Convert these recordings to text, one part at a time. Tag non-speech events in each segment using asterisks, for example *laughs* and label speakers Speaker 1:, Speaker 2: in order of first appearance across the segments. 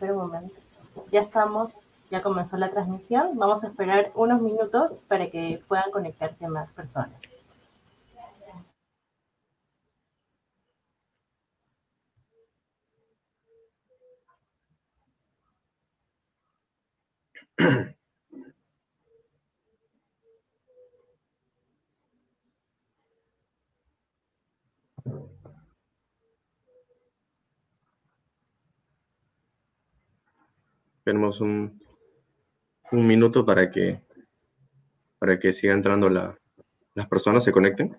Speaker 1: Espera un momento. Ya estamos, ya comenzó la transmisión. Vamos a esperar unos minutos para que puedan conectarse más personas. *clears throat*
Speaker 2: Tenemos un, un minuto para que, para que siga entrando la, las personas, se conecten,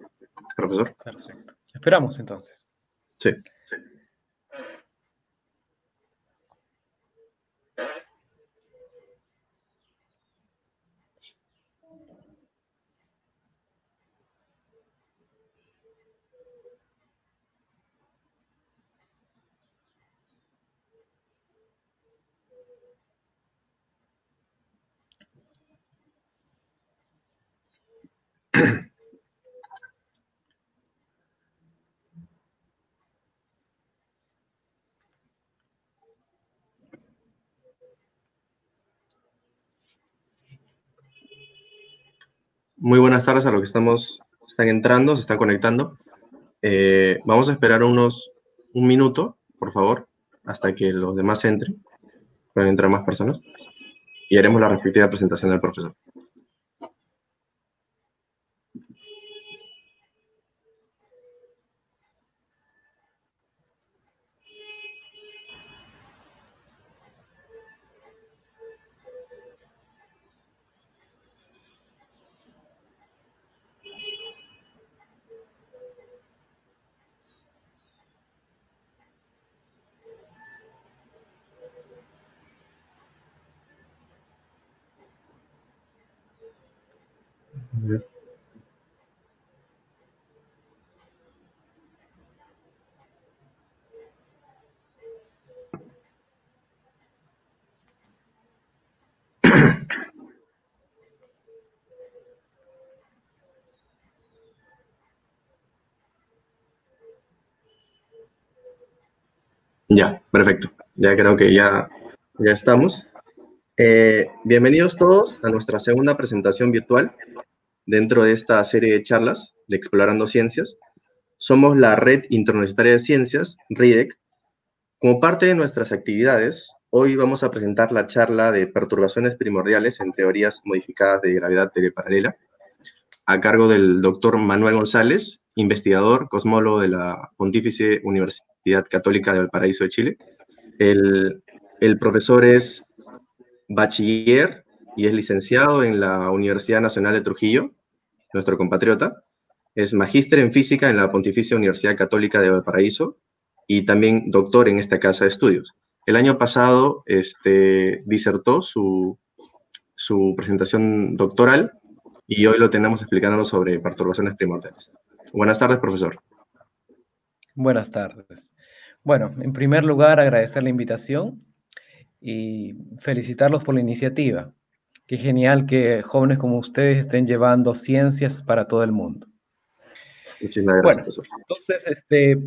Speaker 2: profesor.
Speaker 3: Perfecto. Esperamos entonces.
Speaker 2: Sí. Muy buenas tardes a los que estamos, están entrando, se están conectando. Eh, vamos a esperar unos, un minuto, por favor, hasta que los demás entren. Pueden entrar más personas. Y haremos la respectiva presentación del profesor. Ya, perfecto. Ya creo que ya, ya estamos. Eh, bienvenidos todos a nuestra segunda presentación virtual dentro de esta serie de charlas de Explorando Ciencias. Somos la Red Interuniversitaria de Ciencias, RIDEC. Como parte de nuestras actividades, hoy vamos a presentar la charla de perturbaciones primordiales en teorías modificadas de gravedad teleparalela, a cargo del doctor Manuel González, investigador, cosmólogo de la Pontífice Universidad Católica de Valparaíso de Chile. El, profesor es bachiller y es licenciado en la Universidad Nacional de Trujillo, nuestro compatriota. Es magíster en física en la Pontificia Universidad Católica de Valparaíso y también doctor en esta casa de estudios. El año pasado este, disertó su, su presentación doctoral y hoy lo tenemos explicándonos sobre perturbaciones primordiales. Buenas tardes, profesor.
Speaker 3: Buenas tardes. Bueno, en primer lugar, agradecer la invitación y felicitarlos por la iniciativa. Qué genial que jóvenes como ustedes estén llevando ciencias para todo el mundo.
Speaker 2: Muchísimas gracias.
Speaker 3: Bueno, entonces, este,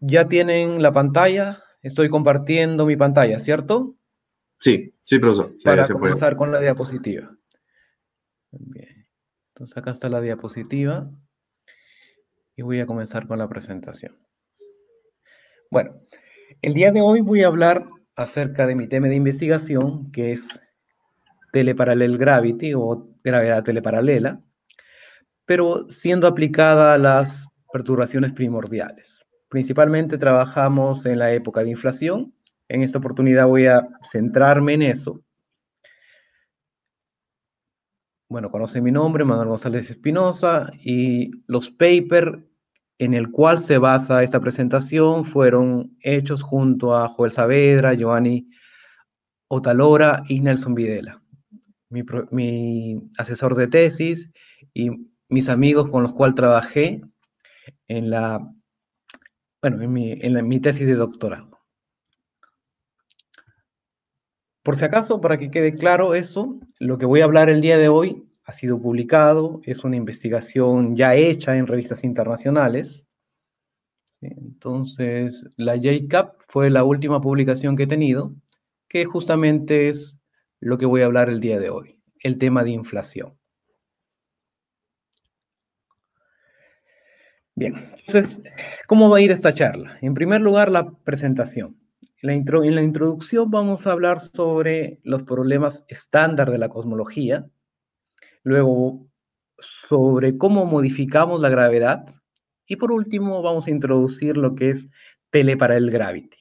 Speaker 3: ya tienen la pantalla. Estoy compartiendo mi pantalla, ¿cierto?
Speaker 2: Sí, sí, profesor.
Speaker 3: para comenzar con la diapositiva. Bien. Entonces, acá está la diapositiva. Y voy a comenzar con la presentación. Bueno, el día de hoy voy a hablar acerca de mi tema de investigación, que es teleparallel gravity o gravedad teleparalela, pero siendo aplicada a las perturbaciones primordiales. Principalmente trabajamos en la época de inflación. En esta oportunidad voy a centrarme en eso. Bueno, conocen mi nombre, Manuel González Espinosa, y los papers en el cual se basa esta presentación fueron hechos junto a Joel Saavedra, Giovanni Otalora y Nelson Videla, mi, asesor de tesis y mis amigos con los cuales trabajé en la, bueno, en mi, en mi tesis de doctorado. Por si acaso, para que quede claro eso, lo que voy a hablar el día de hoy ha sido publicado, es una investigación ya hecha en revistas internacionales. Entonces, la JCAP fue la última publicación que he tenido que justamente es lo que voy a hablar el día de hoy, el tema de inflación. Bien, entonces, ¿cómo va a ir esta charla? En primer lugar, la presentación. En la, introducción vamos a hablar sobre los problemas estándar de la cosmología, luego sobre cómo modificamos la gravedad y por último vamos a introducir lo que es gravity.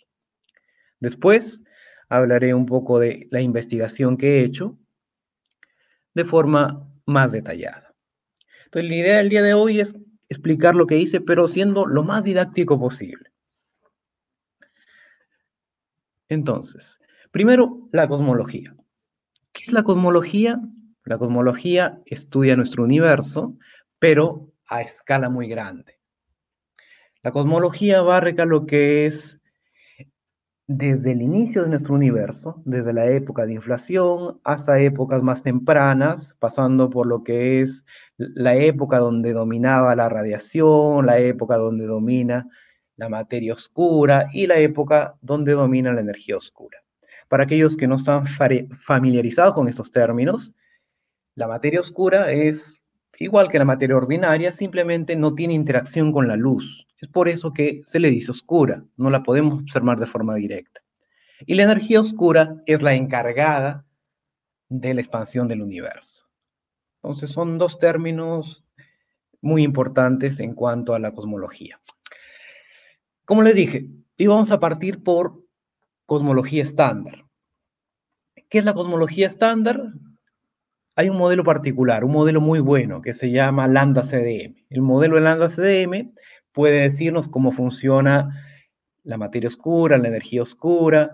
Speaker 3: Después hablaré un poco de la investigación que he hecho de forma más detallada. Entonces la idea del día de hoy es explicar lo que hice, pero siendo lo más didáctico posible. Entonces, primero, la cosmología. ¿Qué es la cosmología? La cosmología estudia nuestro universo, pero a escala muy grande. La cosmología abarca lo que es desde el inicio de nuestro universo, desde la época de inflación hasta épocas más tempranas, pasando por lo que es la época donde dominaba la radiación, la época donde domina la materia oscura y la época donde domina la energía oscura. Para aquellos que no están familiarizados con estos términos, la materia oscura es igual que la materia ordinaria, simplemente no tiene interacción con la luz. Es por eso que se le dice oscura, no la podemos observar de forma directa. Y la energía oscura es la encargada de la expansión del universo. Entonces son dos términos muy importantes en cuanto a la cosmología. Como les dije, íbamos a partir por cosmología estándar. ¿Qué es la cosmología estándar? Hay un modelo particular, un modelo muy bueno que se llama Lambda CDM. El modelo de Lambda CDM puede decirnos cómo funciona la materia oscura, la energía oscura,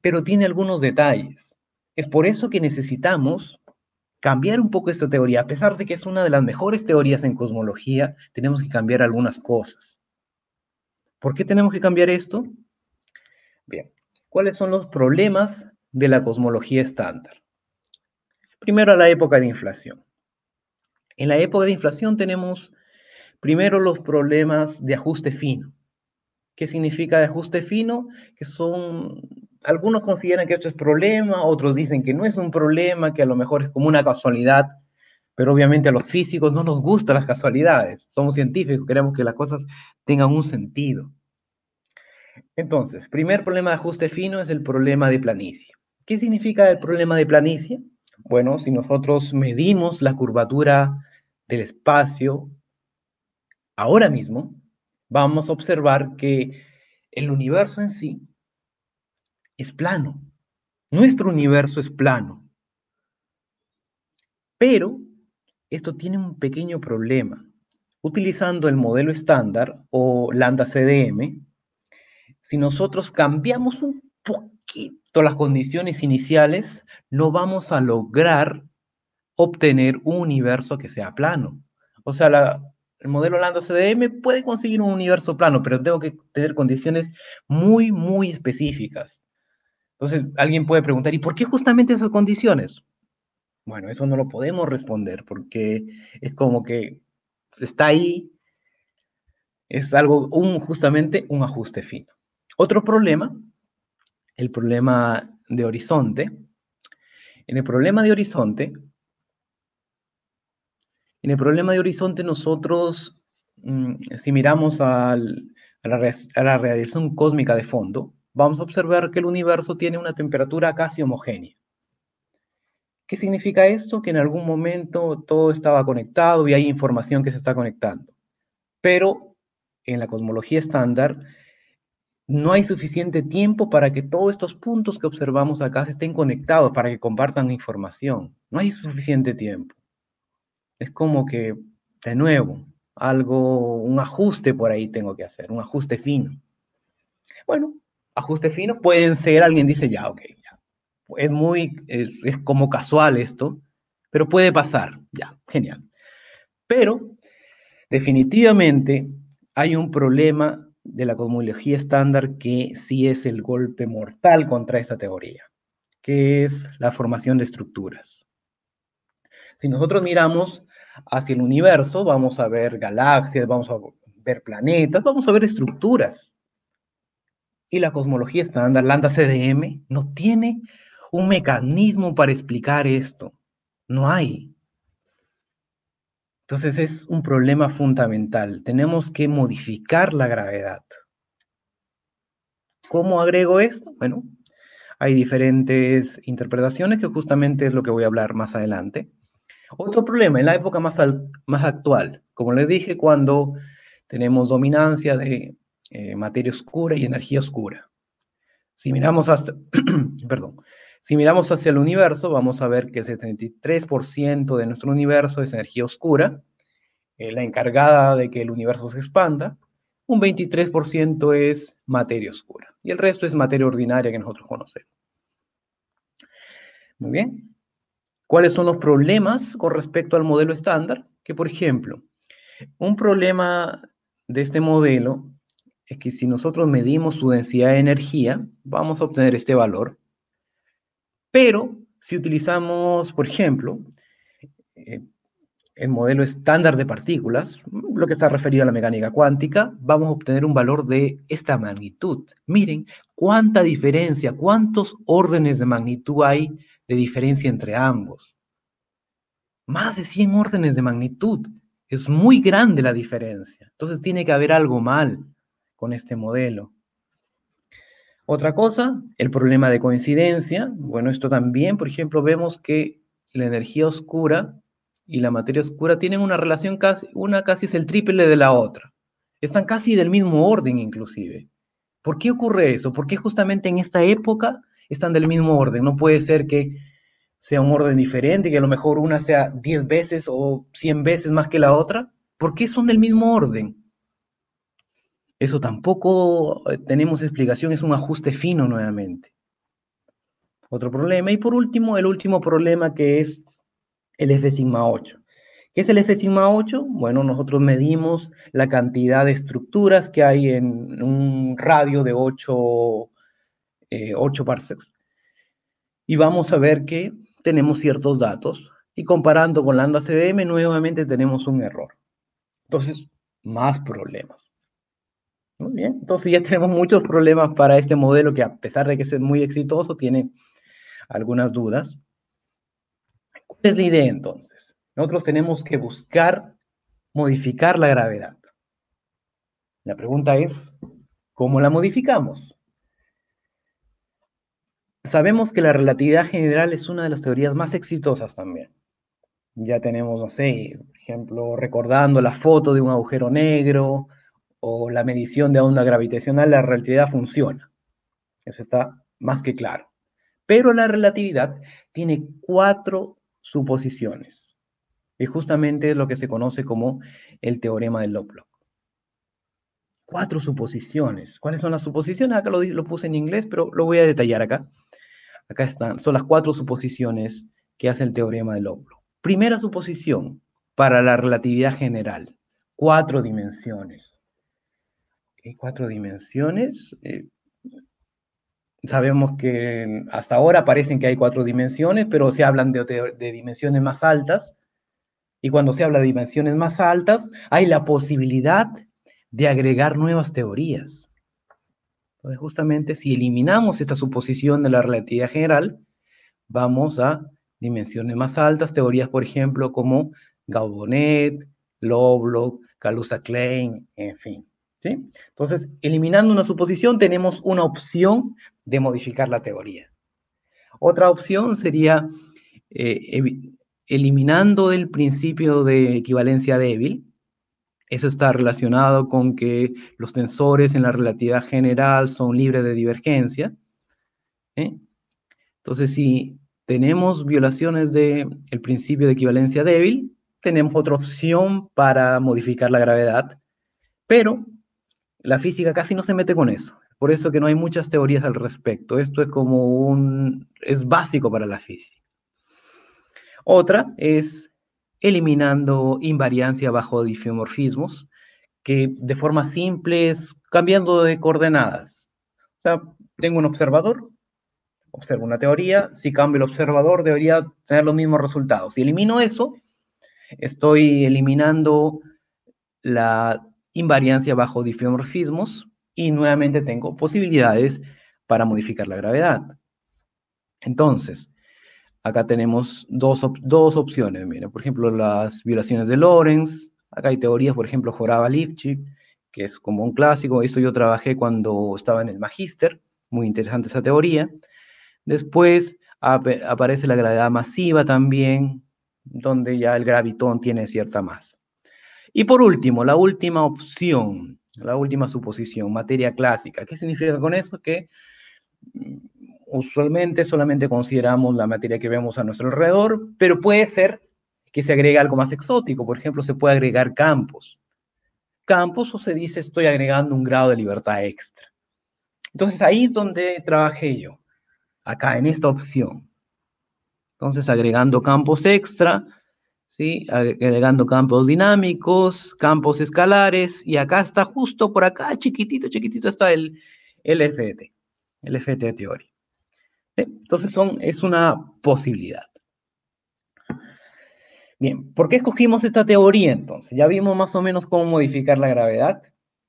Speaker 3: pero tiene algunos detalles. Es por eso que necesitamos cambiar un poco esta teoría. A pesar de que es una de las mejores teorías en cosmología, tenemos que cambiar algunas cosas. ¿Por qué tenemos que cambiar esto? Bien, ¿cuáles son los problemas de la cosmología estándar? Primero, la época de inflación. En la época de inflación tenemos Primero, los problemas de ajuste fino. ¿Qué significa de ajuste fino? Que son, algunos consideran que esto es problema, otros dicen que no es un problema, que a lo mejor es como una casualidad, pero obviamente a los físicos no nos gustan las casualidades. Somos científicos, queremos que las cosas tengan un sentido. Entonces, primer problema de ajuste fino es el problema de planicie. ¿Qué significa el problema de planicie? Bueno, si nosotros medimos la curvatura del espacio ahora mismo, vamos a observar que el universo en sí es plano. Nuestro universo es plano. Pero esto tiene un pequeño problema. Utilizando el modelo estándar o lambda CDM, si nosotros cambiamos un poquito las condiciones iniciales, no vamos a lograr obtener un universo que sea plano. O sea, el modelo Lambda CDM puede conseguir un universo plano, pero tengo que tener condiciones muy, muy específicas. Entonces, alguien puede preguntar, ¿y por qué justamente esas condiciones? Bueno, eso no lo podemos responder porque es como que está ahí, es algo, un, justamente un ajuste fino. Otro problema, el problema de horizonte. En el problema de horizonte, en el problema de horizonte nosotros, mm, si miramos a, la, radiación cósmica de fondo, vamos a observar que el universo tiene una temperatura casi homogénea. ¿Qué significa esto? Que en algún momento todo estaba conectado y hay información que se está conectando. Pero en la cosmología estándar no hay suficiente tiempo para que todos estos puntos que observamos acá estén conectados, para que compartan información. No hay suficiente tiempo es como que, de nuevo, algo, un ajuste por ahí tengo que hacer, un ajuste fino. Bueno, ajustes finos pueden ser, alguien dice, ya, ok. Es muy, es, como casual esto, pero puede pasar, ya, genial. Pero, definitivamente, hay un problema de la cosmología estándar que sí es el golpe mortal contra esa teoría, que es la formación de estructuras. Si nosotros miramos hacia el universo, vamos a ver galaxias, vamos a ver planetas, vamos a ver estructuras. y la cosmología estándar, lambda CDM, no tiene un mecanismo para explicar esto. No hay. Entonces es un problema fundamental. Tenemos que modificar la gravedad. ¿Cómo agrego esto? Bueno, hay diferentes interpretaciones que justamente es lo que voy a hablar más adelante. Otro problema en la época más, más actual, como les dije, cuando tenemos dominancia de eh, materia oscura y energía oscura. Si miramos hasta, *clears throat* perdón, si miramos hacia el universo, vamos a ver que el 73% de nuestro universo es energía oscura, eh, la encargada de que el universo se expanda, un 23% es materia oscura y el resto es materia ordinaria que nosotros conocemos. Muy bien. ¿Cuáles son los problemas con respecto al modelo estándar? Que, por ejemplo, un problema de este modelo es que si nosotros medimos su densidad de energía, vamos a obtener este valor. Pero si utilizamos, por ejemplo, eh, el modelo estándar de partículas, lo que está referido a la mecánica cuántica, vamos a obtener un valor de esta magnitud. Miren cuánta diferencia, cuántos órdenes de magnitud hay de diferencia entre ambos. Más de 100 órdenes de magnitud. Es muy grande la diferencia. Entonces tiene que haber algo mal con este modelo. Otra cosa, el problema de coincidencia. Bueno, esto también, por ejemplo, vemos que la energía oscura y la materia oscura tienen una relación casi, una casi es el triple de la otra. Están casi del mismo orden inclusive. ¿Por qué ocurre eso? ¿Por qué justamente en esta época están del mismo orden? No puede ser que sea un orden diferente, que a lo mejor una sea 10 veces o 100 veces más que la otra. ¿Por qué son del mismo orden? Eso tampoco eh, tenemos explicación, es un ajuste fino nuevamente. Otro problema. Y por último, el último problema que es el F sigma 8. ¿Qué es el F sigma 8? Bueno, nosotros medimos la cantidad de estructuras que hay en un radio de 8, eh, parsecs. Y vamos a ver que tenemos ciertos datos. Y comparando con lambda CDM, nuevamente tenemos un error. Entonces, más problemas. Muy bien, entonces ya tenemos muchos problemas para este modelo que a pesar de que es muy exitoso, tiene algunas dudas. ¿Cuál es la idea entonces? Nosotros tenemos que buscar modificar la gravedad. La pregunta es, ¿cómo la modificamos? Sabemos que la relatividad general es una de las teorías más exitosas también. Ya tenemos, no sé, por ejemplo, recordando la foto de un agujero negro, o la medición de onda gravitacional, la relatividad funciona. Eso está más que claro. Pero la relatividad tiene cuatro suposiciones. Y justamente es lo que se conoce como el teorema de Lovelock. Cuatro suposiciones. ¿Cuáles son las suposiciones? Acá lo, lo puse en inglés, pero lo voy a detallar acá. Acá están. Son las cuatro suposiciones que hace el teorema de Lovelock. Primera suposición para la relatividad general. Cuatro dimensiones cuatro dimensiones. Eh, sabemos que hasta ahora parecen que hay cuatro dimensiones, pero se hablan de, dimensiones más altas. Y cuando se habla de dimensiones más altas, hay la posibilidad de agregar nuevas teorías. Entonces, justamente si eliminamos esta suposición de la relatividad general, vamos a dimensiones más altas, teorías, por ejemplo, como Gaudonet, Lovelock, Kaluza-Klein, en fin. Entonces, eliminando una suposición, tenemos una opción de modificar la teoría. Otra opción sería eh, eliminando el principio de equivalencia débil. Eso está relacionado con que los tensores en la relatividad general son libres de divergencia. Entonces, si tenemos violaciones del principio de equivalencia débil, tenemos otra opción para modificar la gravedad, pero la física casi no se mete con eso. Por eso que no hay muchas teorías al respecto. Esto es como un... es básico para la física. Otra es eliminando invariancia bajo difeomorfismos, que de forma simple es cambiando de coordenadas. O sea, tengo un observador, observo una teoría, si cambio el observador debería tener los mismos resultados. Si elimino eso, estoy eliminando la invariancia bajo difeomorfismos y nuevamente tengo posibilidades para modificar la gravedad. Entonces, acá tenemos dos, opciones. Mira, por ejemplo, las violaciones de Lorentz. Acá hay teorías, por ejemplo, Joraba Lipschitz, que es como un clásico. Eso yo trabajé cuando estaba en el magíster. Muy interesante esa teoría. Después aparece la gravedad masiva también, donde ya el gravitón tiene cierta masa. Y por último, la última opción, la última suposición, materia clásica. ¿Qué significa con eso? Que mm, usualmente solamente consideramos la materia que vemos a nuestro alrededor, pero puede ser que se agregue algo más exótico. Por ejemplo, se puede agregar campos. Campos o se dice estoy agregando un grado de libertad extra. Entonces ahí es donde trabajé yo, acá en esta opción. Entonces agregando campos extra, ¿sí? agregando campos dinámicos, campos escalares, y acá está justo por acá, chiquitito, chiquitito está el, FET, el FET teoría. Entonces son, es una posibilidad. Bien, ¿por qué escogimos esta teoría entonces? Ya vimos más o menos cómo modificar la gravedad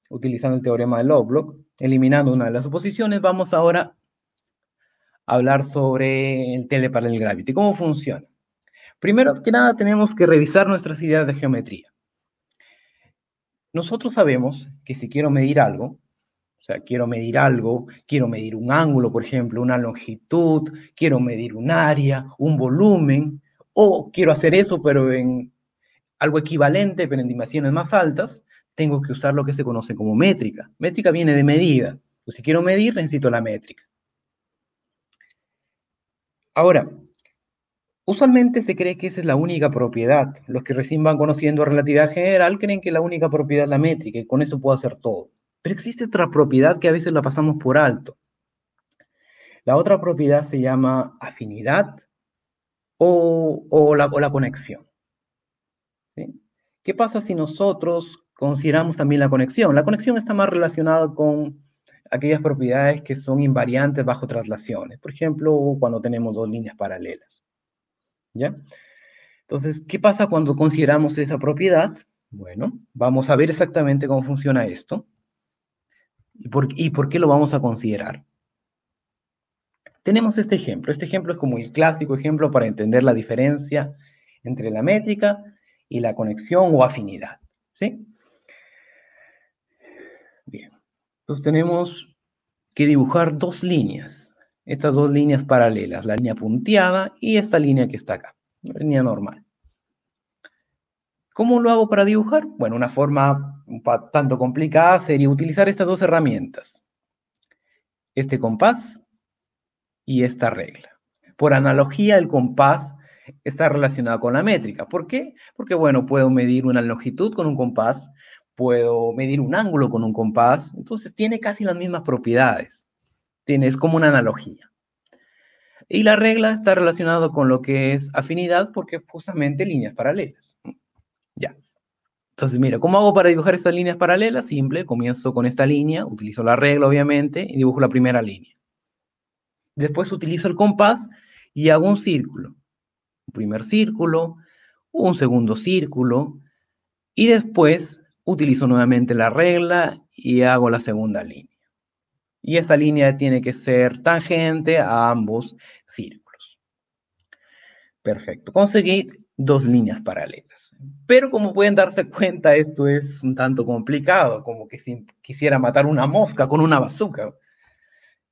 Speaker 3: utilizando el teorema de Lovelock, eliminando una de las suposiciones. Vamos ahora a hablar sobre el teleparallel gravity, cómo funciona. Primero que nada tenemos que revisar nuestras ideas de geometría. Nosotros sabemos que si quiero medir algo, o sea, quiero medir algo, quiero medir un ángulo, por ejemplo, una longitud, quiero medir un área, un volumen, o quiero hacer eso, pero en algo equivalente, pero en dimensiones más altas, tengo que usar lo que se conoce como métrica. Métrica viene de medida. Pues si quiero medir, necesito la métrica. Ahora, Usualmente se cree que esa es la única propiedad. Los que recién van conociendo relatividad general creen que la única propiedad es la métrica y con eso puedo hacer todo. Pero existe otra propiedad que a veces la pasamos por alto. La otra propiedad se llama afinidad o, la, la, conexión. ¿Qué pasa si nosotros consideramos también la conexión? La conexión está más relacionada con aquellas propiedades que son invariantes bajo traslaciones. Por ejemplo, cuando tenemos dos líneas paralelas. ¿Ya? Entonces, ¿qué pasa cuando consideramos esa propiedad? Bueno, vamos a ver exactamente cómo funciona esto y por, qué lo vamos a considerar. Tenemos este ejemplo. Este ejemplo es como el clásico ejemplo para entender la diferencia entre la métrica y la conexión o afinidad. ¿Sí? Bien. Entonces tenemos que dibujar dos líneas estas dos líneas paralelas, la línea punteada y esta línea que está acá, la línea normal. ¿Cómo lo hago para dibujar? Bueno, una forma tanto complicada sería utilizar estas dos herramientas. Este compás y esta regla. Por analogía, el compás está relacionado con la métrica. ¿Por qué? Porque, bueno, puedo medir una longitud con un compás, puedo medir un ángulo con un compás, entonces tiene casi las mismas propiedades tienes como una analogía. Y la regla está relacionada con lo que es afinidad porque justamente líneas paralelas. Ya. Entonces, mira, ¿cómo hago para dibujar estas líneas paralelas? Simple, comienzo con esta línea, utilizo la regla, obviamente, y dibujo la primera línea. Después utilizo el compás y hago un círculo. Un primer círculo, un segundo círculo, y después utilizo nuevamente la regla y hago la segunda línea y esa línea tiene que ser tangente a ambos círculos. Perfecto, conseguí dos líneas paralelas. Pero como pueden darse cuenta, esto es un tanto complicado, como que si quisiera matar una mosca con una bazooka.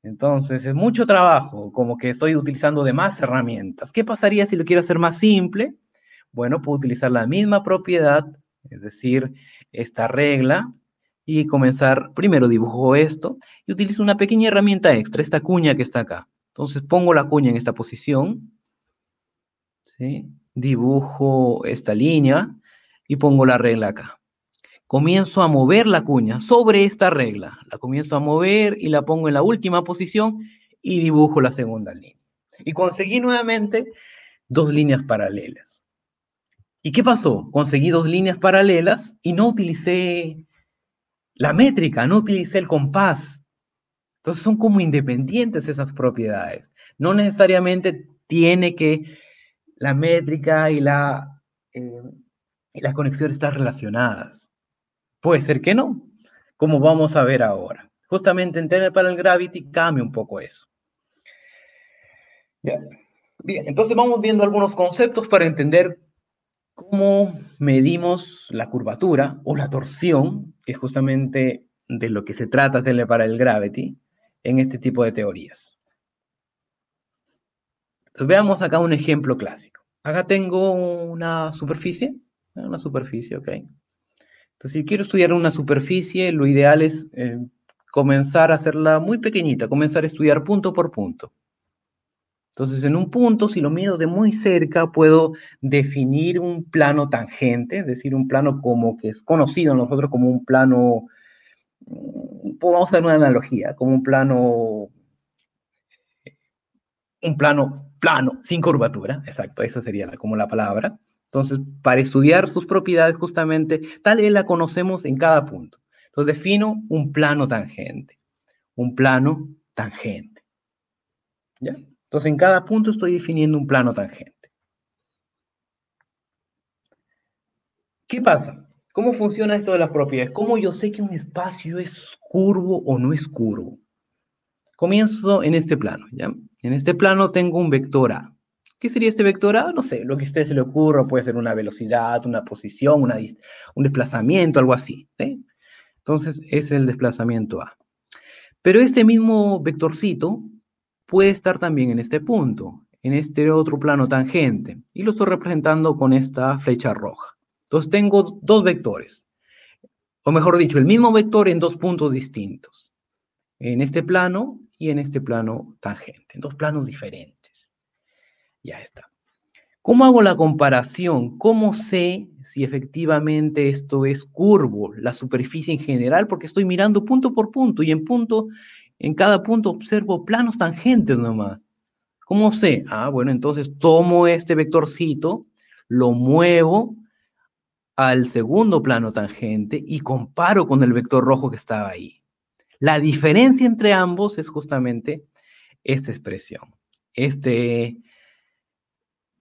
Speaker 3: Entonces, es mucho trabajo, como que estoy utilizando de más herramientas. ¿Qué pasaría si lo quiero hacer más simple? Bueno, puedo utilizar la misma propiedad, es decir, esta regla, y comenzar, primero dibujo esto y utilizo una pequeña herramienta extra, esta cuña que está acá. Entonces pongo la cuña en esta posición, ¿sí? dibujo esta línea y pongo la regla acá. Comienzo a mover la cuña sobre esta regla, la comienzo a mover y la pongo en la última posición y dibujo la segunda línea. Y conseguí nuevamente dos líneas paralelas. ¿Y qué pasó? Conseguí dos líneas paralelas y no utilicé la métrica, no utilicé el compás. Entonces son como independientes esas propiedades. No necesariamente tiene que la métrica y la, eh, la conexión estar relacionadas. Puede ser que no, como vamos a ver ahora. Justamente en Tener para el Gravity cambia un poco eso. Bien, entonces vamos viendo algunos conceptos para entender cómo medimos la curvatura o la torsión, que es justamente de lo que se trata para el Gravity, en este tipo de teorías. Entonces veamos acá un ejemplo clásico. Acá tengo una superficie, una superficie, ¿ok? Entonces, si quiero estudiar una superficie, lo ideal es eh, comenzar a hacerla muy pequeñita, comenzar a estudiar punto por punto. Entonces, en un punto, si lo miro de muy cerca, puedo definir un plano tangente, es decir, un plano como que es conocido nosotros como un plano, mm, vamos a hacer una analogía, como un plano, un plano plano, sin curvatura, exacto, esa sería como la palabra. Entonces, para estudiar sus propiedades, justamente, tal vez la conocemos en cada punto. Entonces, defino un plano tangente. Un plano tangente. ¿Ya? Entonces, en cada punto estoy definiendo un plano tangente. ¿Qué pasa? ¿Cómo funciona esto de las propiedades? ¿Cómo yo sé que un espacio es curvo o no es curvo? Comienzo en este plano, ¿ya? En este plano tengo un vector A. ¿Qué sería este vector A? No sé, lo que a usted se le ocurra, puede ser una velocidad, una posición, un desplazamiento, algo así. Entonces, es el desplazamiento A. Pero este mismo vectorcito puede estar también en este punto, en este otro plano tangente, y lo estoy representando con esta flecha roja. Entonces, tengo dos vectores, o mejor dicho, el mismo vector en dos puntos distintos, en este plano y en este plano tangente, en dos planos diferentes. Ya está. ¿Cómo hago la comparación? ¿Cómo sé si efectivamente esto es curvo, la superficie en general? Porque estoy mirando punto por punto y en punto, en cada punto observo planos tangentes nomás. ¿Cómo sé? Ah, bueno, entonces tomo este vectorcito, lo muevo al segundo plano tangente y comparo con el vector rojo que estaba ahí. La diferencia entre ambos es justamente esta expresión, este,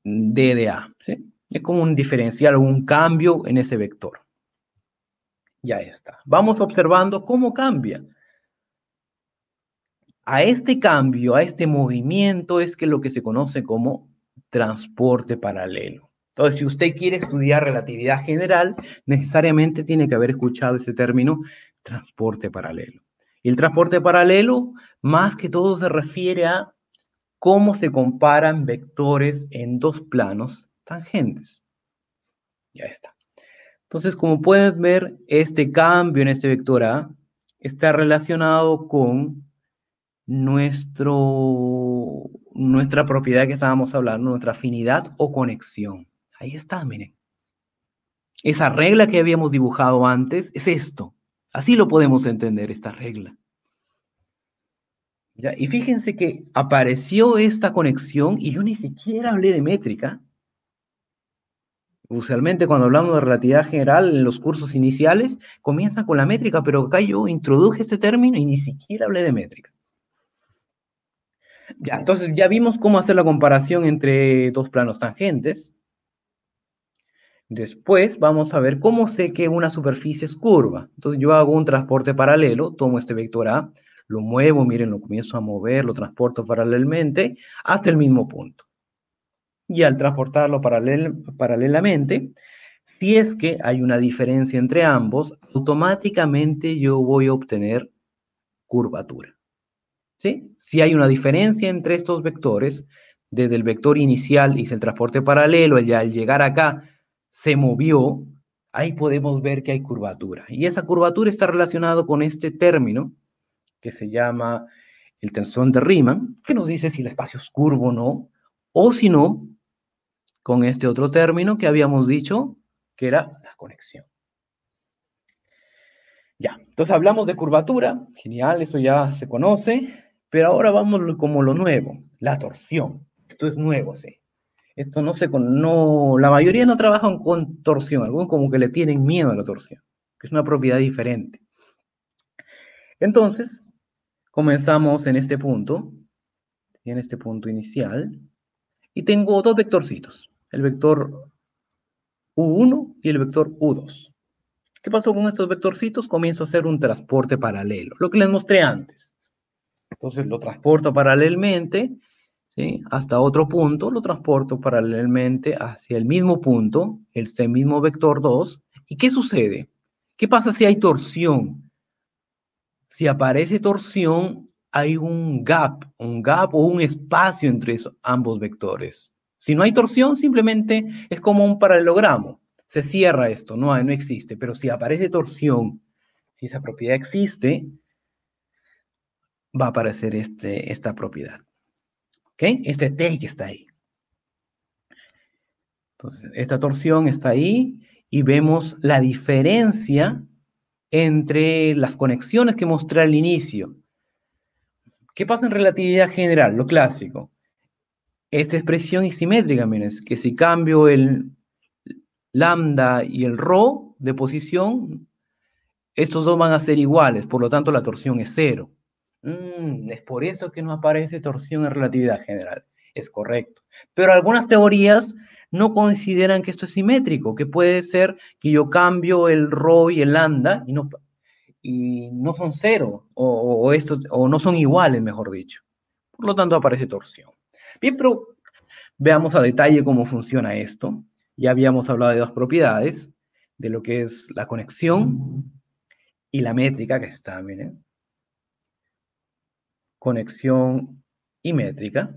Speaker 3: D de A. ¿sí? Es como un diferencial o un cambio en ese vector. Ya está. Vamos observando cómo cambia. A este cambio, a este movimiento, es que lo que se conoce como transporte paralelo. Entonces, si usted quiere estudiar relatividad general, necesariamente tiene que haber escuchado ese término transporte paralelo. Y el transporte paralelo, más que todo, se refiere a cómo se comparan vectores en dos planos tangentes. Ya está. Entonces, como pueden ver, este cambio en este vector A está relacionado con nuestro, nuestra propiedad que estábamos hablando, nuestra afinidad o conexión. Ahí está, miren. Esa regla que habíamos dibujado antes es esto. Así lo podemos entender, esta regla. Y fíjense que apareció esta conexión y yo ni siquiera hablé de métrica. Usualmente cuando hablamos de relatividad general en los cursos iniciales, comienza con la métrica, pero acá yo introduje este término y ni siquiera hablé de métrica. Ya, entonces ya vimos cómo hacer la comparación entre dos planos tangentes. Después vamos a ver cómo sé que una superficie es curva. Entonces yo hago un transporte paralelo, tomo este vector A, lo muevo, miren, lo comienzo a mover, lo transporto paralelamente hasta el mismo punto. Y al transportarlo paralelamente, si es que hay una diferencia entre ambos, automáticamente yo voy a obtener curvatura. ¿Sí? Si hay una diferencia entre estos vectores, desde el vector inicial hice el transporte paralelo, ya al llegar acá se movió, ahí podemos ver que hay curvatura. Y esa curvatura está relacionada con este término que se llama el tensor de Riemann, que nos dice si el espacio es curvo o no, o si no, con este otro término que habíamos dicho, que era la conexión. Ya, entonces hablamos de curvatura, genial, eso ya se conoce, pero ahora vamos como lo nuevo, la torsión. Esto es nuevo, sí. Esto no se no, la mayoría no trabajan con torsión, algunos como que le tienen miedo a la torsión, que es una propiedad diferente. Entonces, Comenzamos en este punto, en este punto inicial, y tengo dos vectorcitos, el vector U1 y el vector U2. ¿Qué pasó con estos vectorcitos? Comienzo a hacer un transporte paralelo, lo que les mostré antes. Entonces lo transporto paralelamente ¿sí? hasta otro punto, lo transporto paralelamente hacia el mismo punto, este mismo vector 2. ¿Y qué sucede? ¿Qué pasa si hay torsión? Si aparece torsión, hay un gap, un gap o un espacio entre esos, ambos vectores. Si no hay torsión, simplemente es como un paralelogramo. Se cierra esto, no, no existe. Pero si aparece torsión, si esa propiedad existe, va a aparecer este, esta propiedad. ¿Ok? Este T que está ahí. Entonces, esta torsión está ahí y vemos la diferencia entre las conexiones que mostré al inicio. ¿Qué pasa en relatividad general? Lo clásico. Esta expresión es simétrica, miren, es que si cambio el lambda y el rho de posición, estos dos van a ser iguales, por lo tanto la torsión es cero. Mm, es por eso que no aparece torsión en relatividad general. Es correcto. Pero algunas teorías no consideran que esto es simétrico, que puede ser que yo cambio el rho y el lambda y no, y no son cero, o, estos, o no son iguales, mejor dicho. Por lo tanto, aparece torsión. Bien, pero veamos a detalle cómo funciona esto. Ya habíamos hablado de dos propiedades, de lo que es la conexión y la métrica, que está, miren. Conexión y métrica.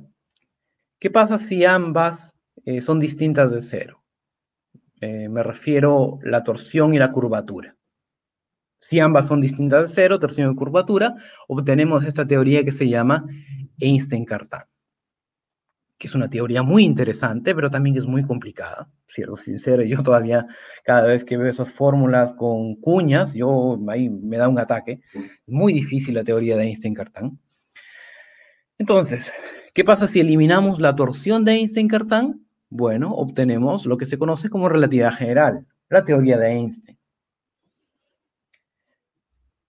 Speaker 3: ¿Qué pasa si ambas eh, son distintas de cero? Eh, me refiero a la torsión y la curvatura. Si ambas son distintas de cero, torsión y curvatura, obtenemos esta teoría que se llama Einstein-Cartan que es una teoría muy interesante, pero también es muy complicada, siendo sincero. Yo todavía, cada vez que veo esas fórmulas con cuñas, yo ahí me da un ataque. Muy difícil la teoría de Einstein-Cartan. Entonces, ¿qué pasa si eliminamos la torsión de Einstein-Cartan? Bueno, obtenemos lo que se conoce como relatividad general, la teoría de Einstein.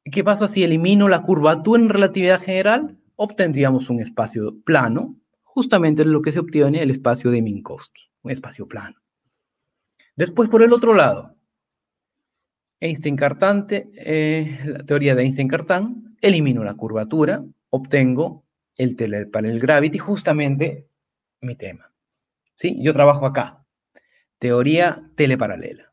Speaker 3: ¿Qué pasa si elimino la curvatura en relatividad general? Obtendríamos un espacio plano, justamente lo que se obtiene el espacio de Minkowski, un espacio plano. Después, por el otro lado, Einstein-Cartante, eh, la teoría de Einstein-Cartan, elimino la curvatura, obtengo el teleparallel gravity, justamente mi tema. ¿Sí? Yo trabajo acá, teoría teleparalela.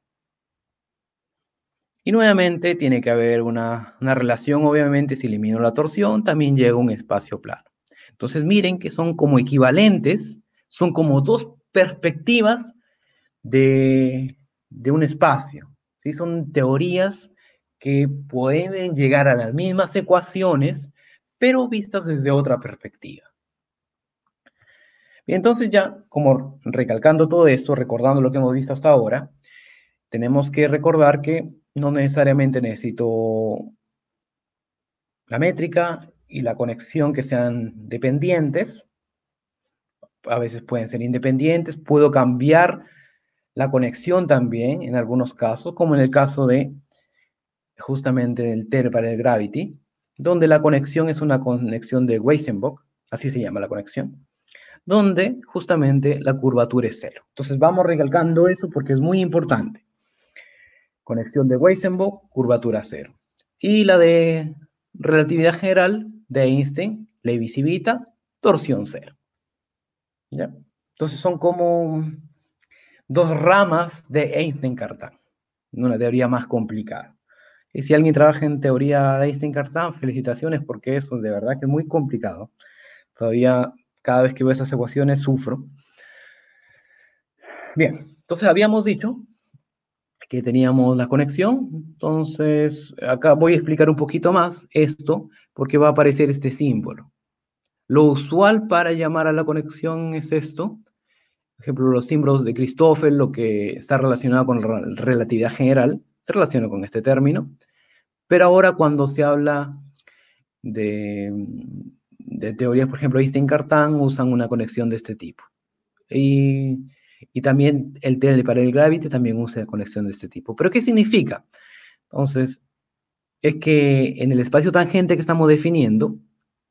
Speaker 3: Y nuevamente tiene que haber una, una relación, obviamente, si elimino la torsión, también llega un espacio plano. Entonces miren que son como equivalentes, son como dos perspectivas de, un espacio. ¿sí? Son teorías que pueden llegar a las mismas ecuaciones, pero vistas desde otra perspectiva. Y entonces ya, como recalcando todo esto, recordando lo que hemos visto hasta ahora, tenemos que recordar que no necesariamente necesito la métrica y la conexión que sean dependientes. A veces pueden ser independientes. Puedo cambiar la conexión también en algunos casos, como en el caso de justamente del el Gravity, donde la conexión es una conexión de Weisenbach, así se llama la conexión, donde justamente la curvatura es cero. Entonces vamos recalcando eso porque es muy importante. Conexión de Weisenbach, curvatura cero. Y la de relatividad general, de Einstein, Levi Civita, torsión cero. ¿Ya? Entonces son como dos ramas de Einstein-Cartan, una teoría más complicada. Y si alguien trabaja en teoría de Einstein-Cartan, felicitaciones porque eso de verdad que es muy complicado. Todavía cada vez que veo esas ecuaciones sufro. Bien, entonces habíamos dicho que teníamos la conexión. Entonces, acá voy a explicar un poquito más esto, porque va a aparecer este símbolo. Lo usual para llamar a la conexión es esto. Por ejemplo, los símbolos de Christoffel, lo que está relacionado con la relatividad general, se con este término. Pero ahora cuando se habla de, de teorías, por ejemplo, Einstein-Cartan, usan una conexión de este tipo. Y también el el gravity también usa conexión de este tipo. ¿Pero qué significa? Entonces, es que en el espacio tangente que estamos definiendo,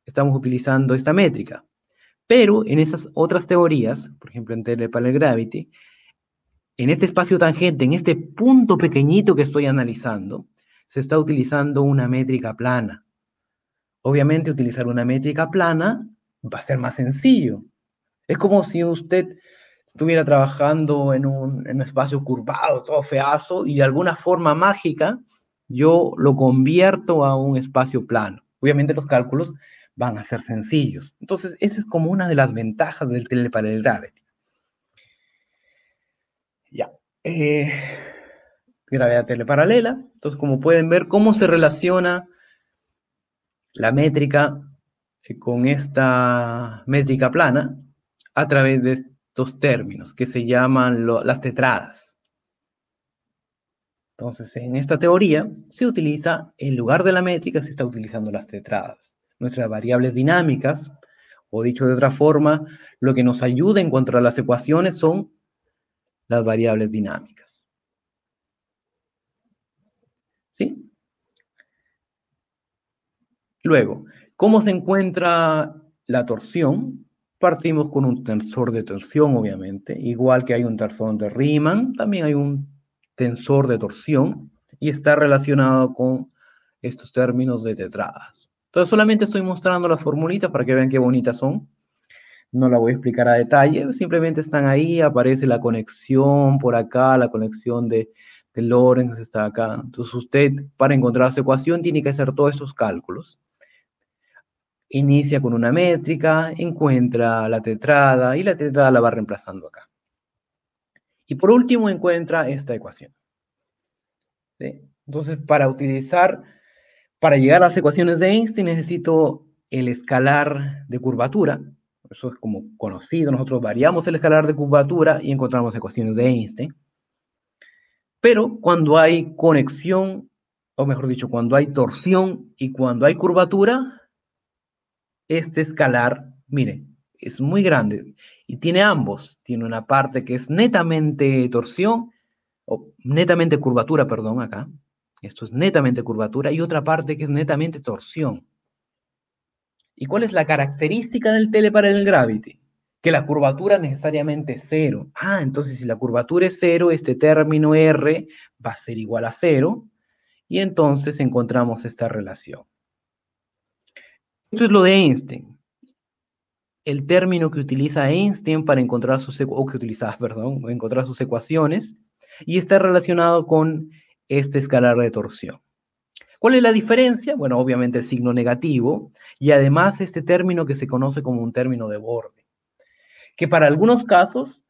Speaker 3: estamos utilizando esta métrica. Pero en esas otras teorías, por ejemplo en el gravity, en este espacio tangente, en este punto pequeñito que estoy analizando, se está utilizando una métrica plana. Obviamente utilizar una métrica plana va a ser más sencillo. Es como si usted estuviera trabajando en un, espacio curvado, todo feazo, y de alguna forma mágica yo lo convierto a un espacio plano. Obviamente los cálculos van a ser sencillos. Entonces, esa es como una de las ventajas del teleparallel gravity. Ya. Eh, gravedad teleparalela. Entonces, como pueden ver, cómo se relaciona la métrica eh, con esta métrica plana a través de estos términos que se llaman las tetradas. Entonces, en esta teoría se utiliza, en lugar de la métrica, se está utilizando las tetradas. Nuestras variables dinámicas, o dicho de otra forma, lo que nos ayuda a encontrar las ecuaciones son las variables dinámicas. ¿Sí? Luego, ¿cómo se encuentra la torsión? Partimos con un tensor de torsión, obviamente. Igual que hay un tensor de Riemann, también hay un tensor de torsión y está relacionado con estos términos de tetradas. Entonces solamente estoy mostrando las formulitas para que vean qué bonitas son. No la voy a explicar a detalle, simplemente están ahí, aparece la conexión por acá, la conexión de, de Lorentz está acá. Entonces usted para encontrar su ecuación tiene que hacer todos estos cálculos. Inicia con una métrica, encuentra la tetrada y la tetrada la va reemplazando acá. Y por último encuentra esta ecuación. Entonces, para utilizar, para llegar a las ecuaciones de Einstein necesito el escalar de curvatura. Eso es como conocido. Nosotros variamos el escalar de curvatura y encontramos ecuaciones de Einstein. Pero cuando hay conexión, o mejor dicho, cuando hay torsión y cuando hay curvatura, este escalar, miren, es muy grande y tiene ambos. Tiene una parte que es netamente torsión, o netamente curvatura, perdón, acá. Esto es netamente curvatura y otra parte que es netamente torsión. ¿Y cuál es la característica del teleparallel gravity? Que la curvatura necesariamente es cero. Ah, entonces si la curvatura es cero, este término R va a ser igual a cero y entonces encontramos esta relación. Esto es lo de Einstein el término que utiliza Einstein para encontrar sus, o que *laughs* perdón, encontrar sus ecuaciones, y está relacionado con este escalar de torsión. ¿Cuál es la diferencia? Bueno, obviamente el signo negativo y además este término que se conoce como un término de borde, que para algunos casos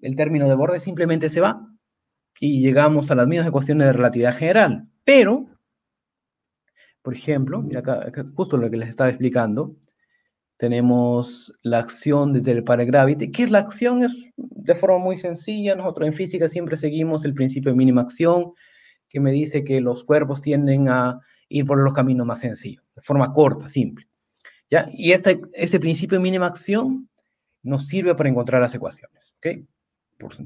Speaker 3: el término de borde simplemente se va y llegamos a las mismas ecuaciones de relatividad general, pero, por ejemplo, justo lo que les estaba explicando, tenemos la acción desde el gravity. ¿Qué es la acción? Es de forma muy sencilla. Nosotros en física siempre seguimos el principio de mínima acción, que me dice que los cuerpos tienden a ir por los caminos más sencillos, de forma corta, simple. ¿Ya? Y este, ese principio de mínima acción nos sirve para encontrar las ecuaciones, ¿ok?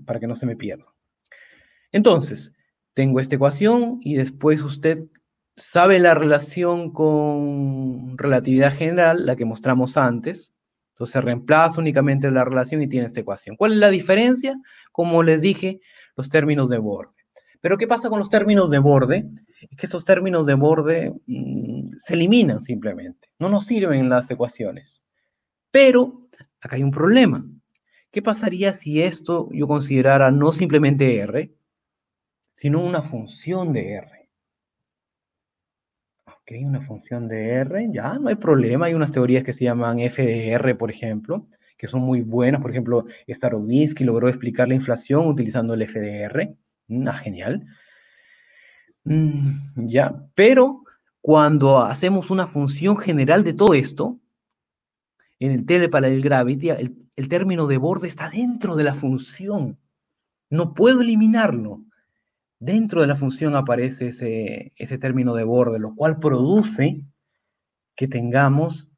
Speaker 3: para que no se me pierda. Entonces, tengo esta ecuación y después usted sabe la relación con relatividad general, la que mostramos antes. Entonces reemplaza únicamente la relación y tiene esta ecuación. ¿Cuál es la diferencia? Como les dije, los términos de borde. Pero ¿qué pasa con los términos de borde? Es que estos términos de borde mm, se eliminan simplemente. No nos sirven en las ecuaciones. Pero acá hay un problema. ¿Qué pasaría si esto yo considerara no simplemente R, sino una función de R? Ok, una función de R, ya, no hay problema. Hay unas teorías que se llaman f de R, por ejemplo, que son muy buenas. Por ejemplo, Starobinsky logró explicar la inflación utilizando el f de R. Mm, ah, genial. Mm, ya, pero cuando hacemos una función general de todo esto, en el teleparallel gravity, el, el término de borde está dentro de la función. No puedo eliminarlo dentro de la función aparece ese, término de borde, lo cual produce que tengamos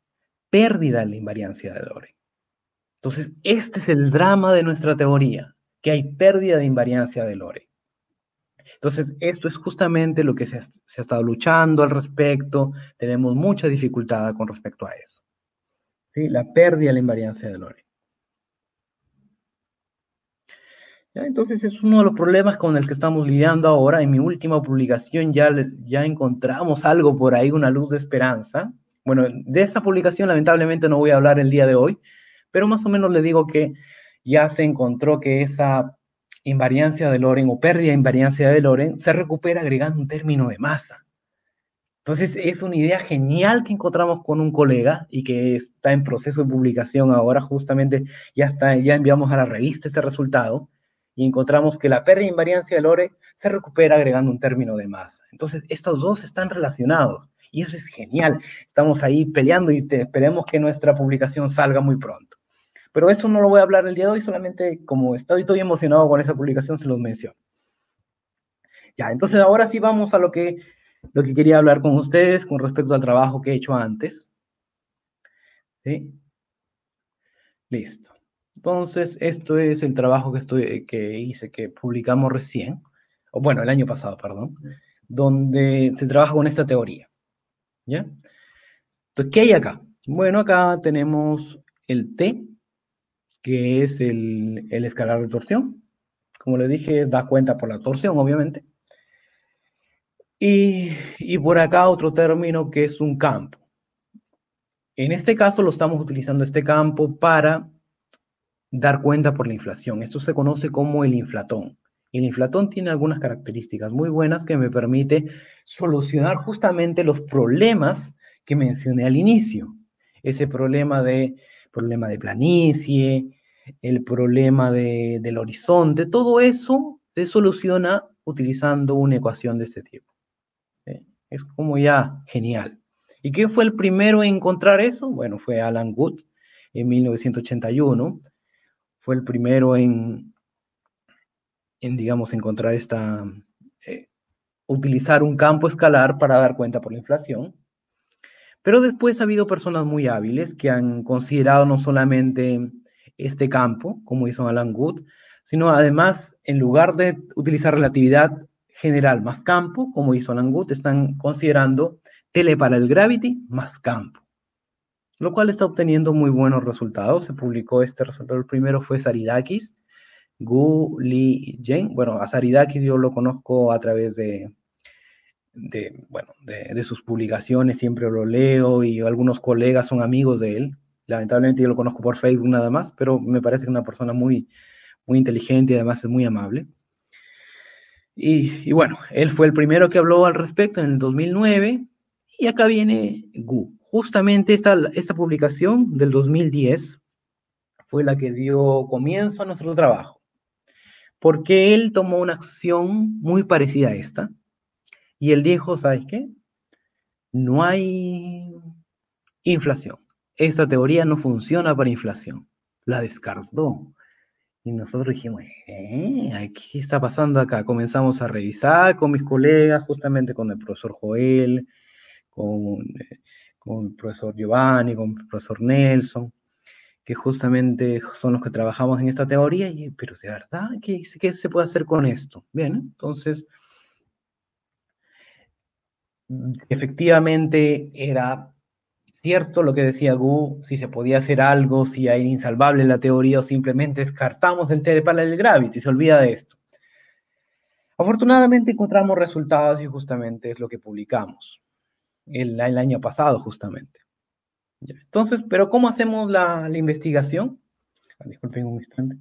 Speaker 3: pérdida en la invariancia de Lorentz. Entonces, este es el drama de nuestra teoría, que hay pérdida de invariancia de Lorentz. Entonces, esto es justamente lo que se ha, se ha, estado luchando al respecto. Tenemos mucha dificultad con respecto a eso. ¿Sí? La pérdida de la invariancia de Lorentz. Entonces es uno de los problemas con el que estamos lidiando ahora. En mi última publicación ya, ya encontramos algo por ahí, una luz de esperanza. Bueno, de esa publicación lamentablemente no voy a hablar el día de hoy, pero más o menos le digo que ya se encontró que esa invariancia de Loren o pérdida de invariancia de Loren se recupera agregando un término de masa. Entonces es una idea genial que encontramos con un colega y que está en proceso de publicación ahora, justamente ya, está, ya enviamos a la revista este resultado y encontramos que la pérdida de invariancia de Lore se recupera agregando un término de masa. Entonces, estos dos están relacionados y eso es genial. Estamos ahí peleando y esperemos que nuestra publicación salga muy pronto. Pero eso no lo voy a hablar el día de hoy, solamente como estoy, estoy emocionado con esa publicación, se los menciono. Ya, entonces ahora sí vamos a lo que, lo que quería hablar con ustedes con respecto al trabajo que he hecho antes. ¿Sí? Listo. Entonces, esto es el trabajo que, estoy, que hice, que publicamos recién, o bueno, el año pasado, perdón, donde se trabaja con esta teoría. ¿Ya? Entonces, ¿qué hay acá? Bueno, acá tenemos el T, que es el, escalar de torsión. Como le dije, da cuenta por la torsión, obviamente. Y, y por acá otro término que es un campo. En este caso lo estamos utilizando este campo para dar cuenta por la inflación. Esto se conoce como el inflatón. El inflatón tiene algunas características muy buenas que me permite solucionar justamente los problemas que mencioné al inicio. Ese problema de problema de planicie, el problema del horizonte, todo eso se soluciona utilizando una ecuación de este tipo. Es como ya genial. ¿Y qué fue el primero en encontrar eso? Bueno, fue Alan Wood en 1981 fue el primero en, en digamos, encontrar esta, eh, utilizar un campo escalar para dar cuenta por la inflación. Pero después ha habido personas muy hábiles que han considerado no solamente este campo, como hizo Alan Wood, sino además, en lugar de utilizar relatividad general más campo, como hizo Alan Wood, están considerando tele para el gravity más campo lo cual está obteniendo muy buenos resultados. Se publicó este resultado, el primero fue Saridakis, Gu Li Jen. Bueno, a Saridakis yo lo conozco a través de, de bueno, de, sus publicaciones, siempre lo leo y algunos colegas son amigos de él. Lamentablemente yo lo conozco por Facebook nada más, pero me parece una persona muy, muy inteligente y además es muy amable. Y, y, bueno, él fue el primero que habló al respecto en el 2009 y acá viene Gu justamente esta, esta publicación del 2010 fue la que dio comienzo a nuestro trabajo, porque él tomó una acción muy parecida a esta, y él dijo, ¿sabes qué? No hay inflación. Esta teoría no funciona para inflación. La descartó. Y nosotros dijimos, ¿eh? ¿qué está pasando acá? Comenzamos a revisar con mis colegas, justamente con el profesor Joel, con eh, con el profesor Giovanni, con el profesor Nelson, que justamente son los que trabajamos en esta teoría, y, pero de verdad, ¿qué, ¿qué se puede hacer con esto? Bien, entonces, efectivamente era cierto lo que decía Gu, si se podía hacer algo, si era insalvable la teoría o simplemente descartamos el del gravity se olvida de esto. Afortunadamente encontramos resultados y justamente es lo que publicamos el, año pasado justamente. Entonces, pero ¿cómo hacemos la, investigación? Ah, disculpen un instante.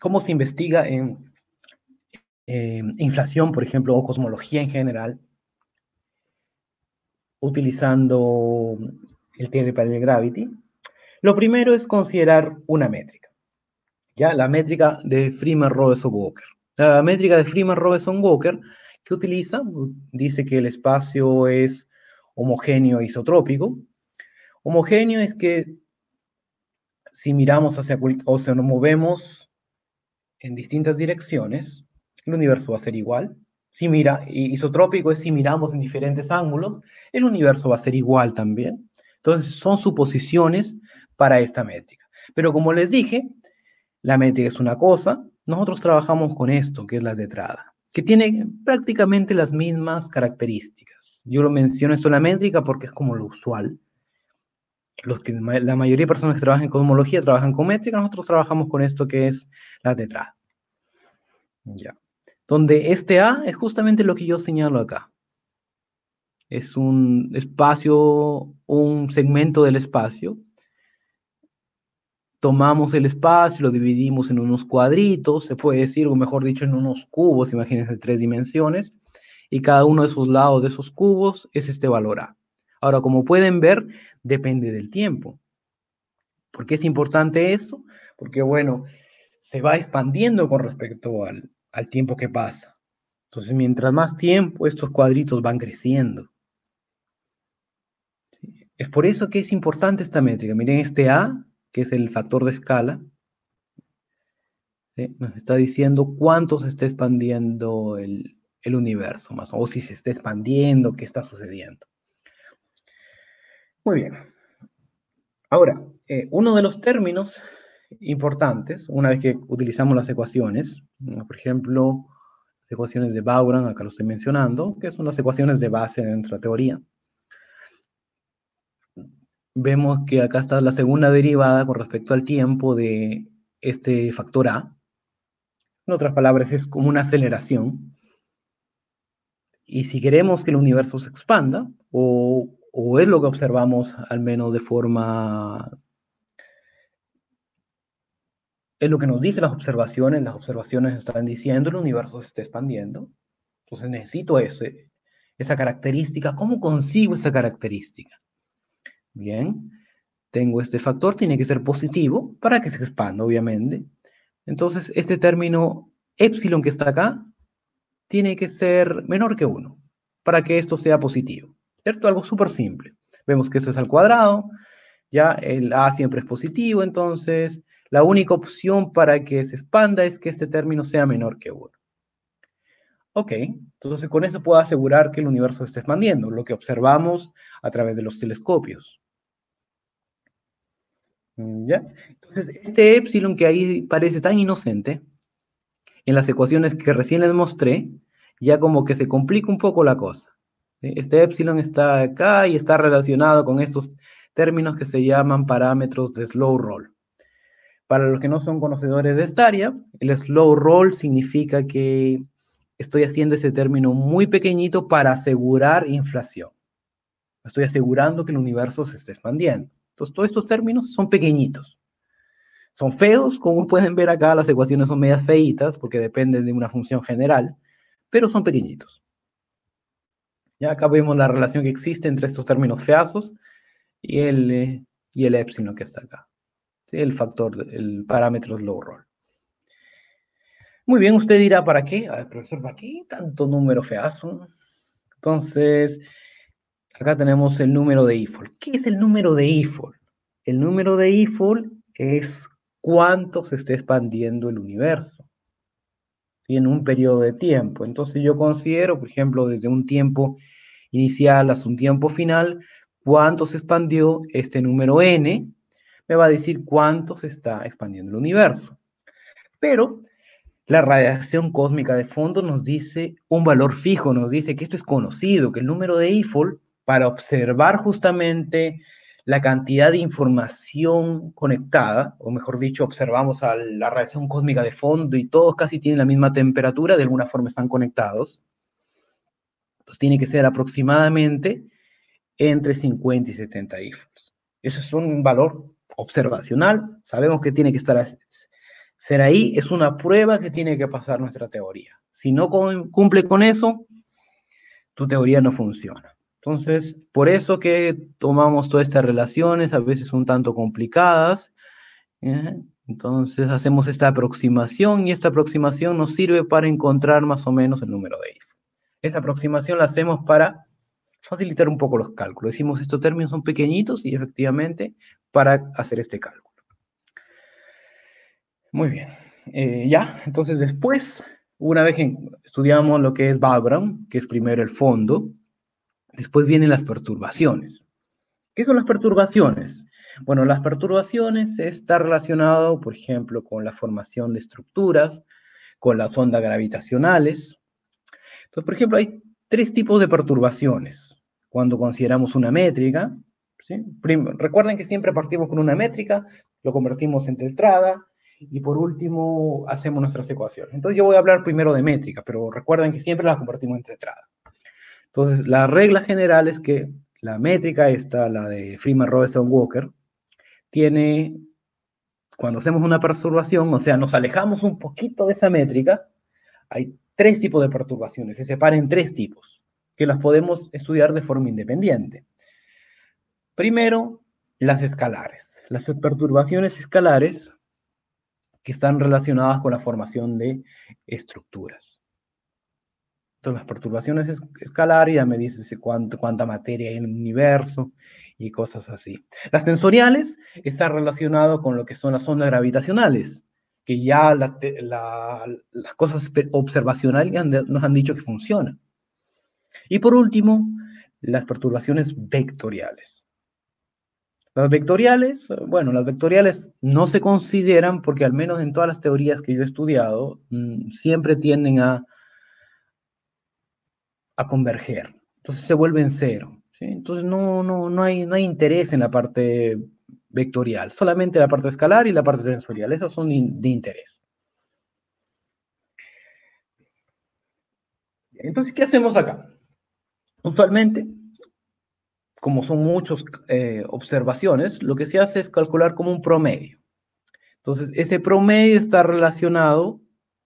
Speaker 3: ¿Cómo se investiga en inflación, por ejemplo, o cosmología en general, utilizando el teoría de gravity? Lo primero es considerar una métrica, ¿ya? La métrica de Freeman-Robinson-Walker. La métrica de Freeman-Robinson-Walker que utiliza dice que el espacio es homogéneo e isotrópico. Homogéneo es que si miramos hacia o se nos movemos en distintas direcciones, el universo va a ser igual. Si mira, isotrópico es si miramos en diferentes ángulos, el universo va a ser igual también. Entonces, son suposiciones para esta métrica. Pero como les dije, la métrica es una cosa, nosotros trabajamos con esto, que es la tetrada, que tiene prácticamente las mismas características. Yo lo menciono esto la métrica porque es como lo usual. los que, la mayoría de personas que trabajan en cosmología trabajan con métrica, nosotros trabajamos con esto que es la tetrada. Ya. Donde este A es justamente lo que yo señalo acá. Es un espacio, un segmento del espacio. Tomamos el espacio, lo dividimos en unos cuadritos, se puede decir, o mejor dicho, en unos cubos, imagínense, tres dimensiones, y cada uno de esos lados de esos cubos es este valor A. Ahora, como pueden ver, depende del tiempo. ¿Por qué es importante esto? Porque, bueno, se va expandiendo con respecto al, al tiempo que pasa. Entonces, mientras más tiempo, estos cuadritos van creciendo. Es por eso que es importante esta métrica. Miren este A, que es el factor de escala, nos está diciendo cuánto se está expandiendo el, universo, más o si se está expandiendo, qué está sucediendo. Muy bien. Ahora, eh, uno de los términos importantes, una vez que utilizamos las ecuaciones, por ejemplo, las ecuaciones de Bauran, acá lo estoy mencionando, que son las ecuaciones de base de nuestra teoría. Vemos que acá está la segunda derivada con respecto al tiempo de este factor A. En otras palabras, es como una aceleración. Y si queremos que el universo se expanda, o o es lo que observamos al menos de forma... Es lo que nos dicen las observaciones, las observaciones están diciendo el universo se está expandiendo, entonces necesito ese, esa característica. ¿Cómo consigo esa característica? Bien, tengo este factor, tiene que ser positivo para que se expanda, obviamente. Entonces, este término epsilon que está acá tiene que ser menor que 1 para que esto sea positivo. ¿cierto? Algo súper simple. Vemos que eso es al cuadrado, ya el A siempre es positivo, entonces la única opción para que se expanda es que este término sea menor que 1. Ok, entonces con eso puedo asegurar que el universo está expandiendo, lo que observamos a través de los telescopios. ¿Ya? Entonces, este epsilon que ahí parece tan inocente, en las ecuaciones que recién les mostré, ya como que se complica un poco la cosa. Este epsilon está acá y está relacionado con estos términos que se llaman parámetros de slow roll. Para los que no son conocedores de esta área, el slow roll significa que estoy haciendo ese término muy pequeñito para asegurar inflación. Estoy asegurando que el universo se está expandiendo. Entonces, todos estos términos son pequeñitos. Son feos, como pueden ver acá, las ecuaciones son medias feitas porque dependen de una función general, pero son pequeñitos. Ya acá vemos la relación que existe entre estos términos feazos y el, eh, y el epsilon que está acá. El factor, el parámetro low roll. Muy bien, usted dirá, ¿para qué? A ver, profesor, ¿para qué tanto número feazo? Entonces, acá tenemos el número de Eiffel. ¿Qué es el número de Eiffel? El número de Eiffel es cuánto se está expandiendo el universo en un periodo de tiempo. Entonces yo considero, por ejemplo, desde un tiempo inicial hasta un tiempo final, cuánto se expandió este número n, me va a decir cuánto se está expandiendo el universo. Pero la radiación cósmica de fondo nos dice un valor fijo, nos dice que esto es conocido, que el número de Eiffel, para observar justamente la cantidad de información conectada, o mejor dicho, observamos a la radiación cósmica de fondo y todos casi tienen la misma temperatura, de alguna forma están conectados. Entonces tiene que ser aproximadamente entre 50 y 70 ifos. Eso es un valor observacional, sabemos que tiene que estar ser ahí, es una prueba que tiene que pasar nuestra teoría. Si no cumple con eso, tu teoría no funciona. Entonces, por eso que tomamos todas estas relaciones, a veces un tanto complicadas. ¿eh? Entonces, hacemos esta aproximación y esta aproximación nos sirve para encontrar más o menos el número de Eiffel. Esa aproximación la hacemos para facilitar un poco los cálculos. Decimos, estos términos son pequeñitos y efectivamente para hacer este cálculo. Muy bien. Eh, ya, entonces después, una vez que estudiamos lo que es background, que es primero el fondo, Después vienen las perturbaciones. ¿Qué son las perturbaciones? Bueno, las perturbaciones está relacionado, por ejemplo, con la formación de estructuras, con las ondas gravitacionales. Entonces, por ejemplo, hay tres tipos de perturbaciones. Cuando consideramos una métrica, recuerden que siempre partimos con una métrica, lo convertimos en tetrada y por último hacemos nuestras ecuaciones. Entonces yo voy a hablar primero de métrica, pero recuerden que siempre las convertimos en tetrada. Entonces la regla general es que la métrica esta, la de Freeman Robinson Walker, tiene, cuando hacemos una perturbación, o sea, nos alejamos un poquito de esa métrica, hay tres tipos de perturbaciones, se separan en tres tipos, que las podemos estudiar de forma independiente. Primero, las escalares. Las perturbaciones escalares que están relacionadas con la formación de estructuras. Entonces, las perturbaciones escalares ya me dice cuánta materia hay en el universo y cosas así. Las tensoriales están relacionadas con lo que son las ondas gravitacionales, que ya las, cosas observacionales nos han dicho que funcionan. Y por último, las perturbaciones vectoriales. Las vectoriales, bueno, las vectoriales no se consideran porque al menos en todas las teorías que yo he estudiado, mm, siempre tienden a, a converger. Entonces se vuelven cero. Entonces no, no, no, hay, no hay interés en la parte vectorial, solamente la parte escalar y la parte tensorial. Esos son de interés. Entonces, ¿qué hacemos acá? Usualmente como son muchas eh, observaciones, lo que se hace es calcular como un promedio. Entonces, ese promedio está relacionado,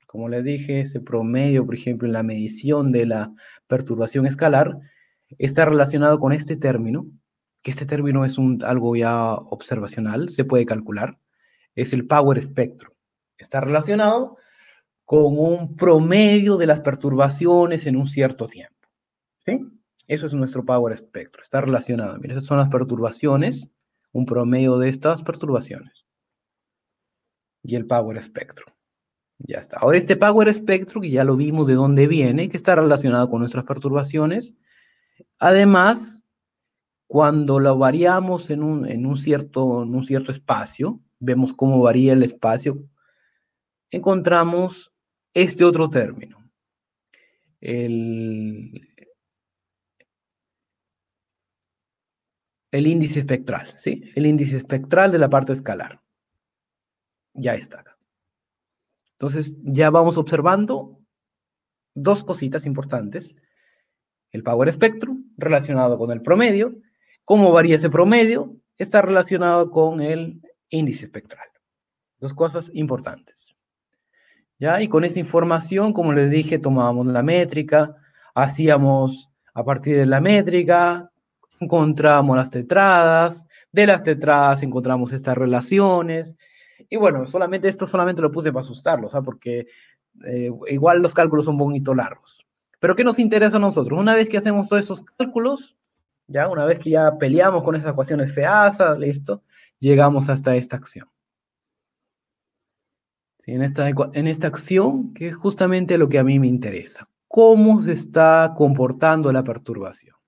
Speaker 3: como les dije, ese promedio, por ejemplo, en la medición de la perturbación escalar, está relacionado con este término, que este término es algo ya observacional, se puede calcular, es el power spectrum. Está relacionado con un promedio de las perturbaciones en un cierto tiempo. ¿Sí? Eso es nuestro power espectro, está relacionado. Mira, esas son las perturbaciones, un promedio de estas perturbaciones. Y el power espectro. Ya está. Ahora este power espectro, que ya lo vimos de dónde viene, que está relacionado con nuestras perturbaciones. Además, cuando lo variamos en un, en un, cierto, en un cierto espacio, vemos cómo varía el espacio, encontramos este otro término. El, el índice espectral, ¿sí? El índice espectral de la parte escalar. Ya está acá. Entonces, ya vamos observando dos cositas importantes. El power spectrum relacionado con el promedio. ¿Cómo varía ese promedio? Está relacionado con el índice espectral. Dos cosas importantes. ¿Ya? Y con esa información, como les dije, tomábamos la métrica, hacíamos a partir de la métrica, encontramos las tetradas, de las tetradas encontramos estas relaciones, y bueno, solamente esto solamente lo puse para asustarlos, ¿sabes? porque eh, igual los cálculos son bonito largos. Pero ¿qué nos interesa a nosotros? Una vez que hacemos todos esos cálculos, ya una vez que ya peleamos con esas ecuaciones feasas, listo, llegamos hasta esta acción. Sí, en, esta, en esta acción, que es justamente lo que a mí me interesa. ¿Cómo se está comportando la perturbación?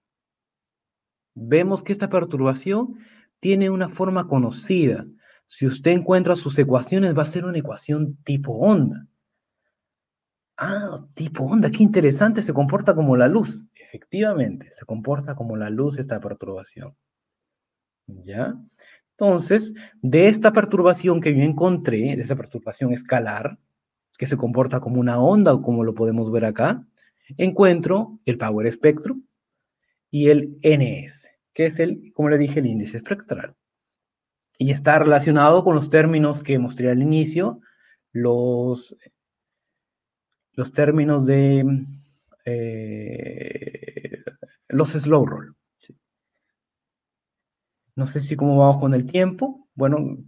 Speaker 3: vemos que esta perturbación tiene una forma conocida. Si usted encuentra sus ecuaciones, va a ser una ecuación tipo onda. Ah, tipo onda, qué interesante, se comporta como la luz. Efectivamente, se comporta como la luz esta perturbación. ¿Ya? Entonces, de esta perturbación que yo encontré, de esa perturbación escalar, que se comporta como una onda, o como lo podemos ver acá, encuentro el power spectrum, y el NS, que es el, como le dije, el índice espectral. Y está relacionado con los términos que mostré al inicio, los, los términos de eh, los slow roll. No sé si cómo vamos con el tiempo. Bueno,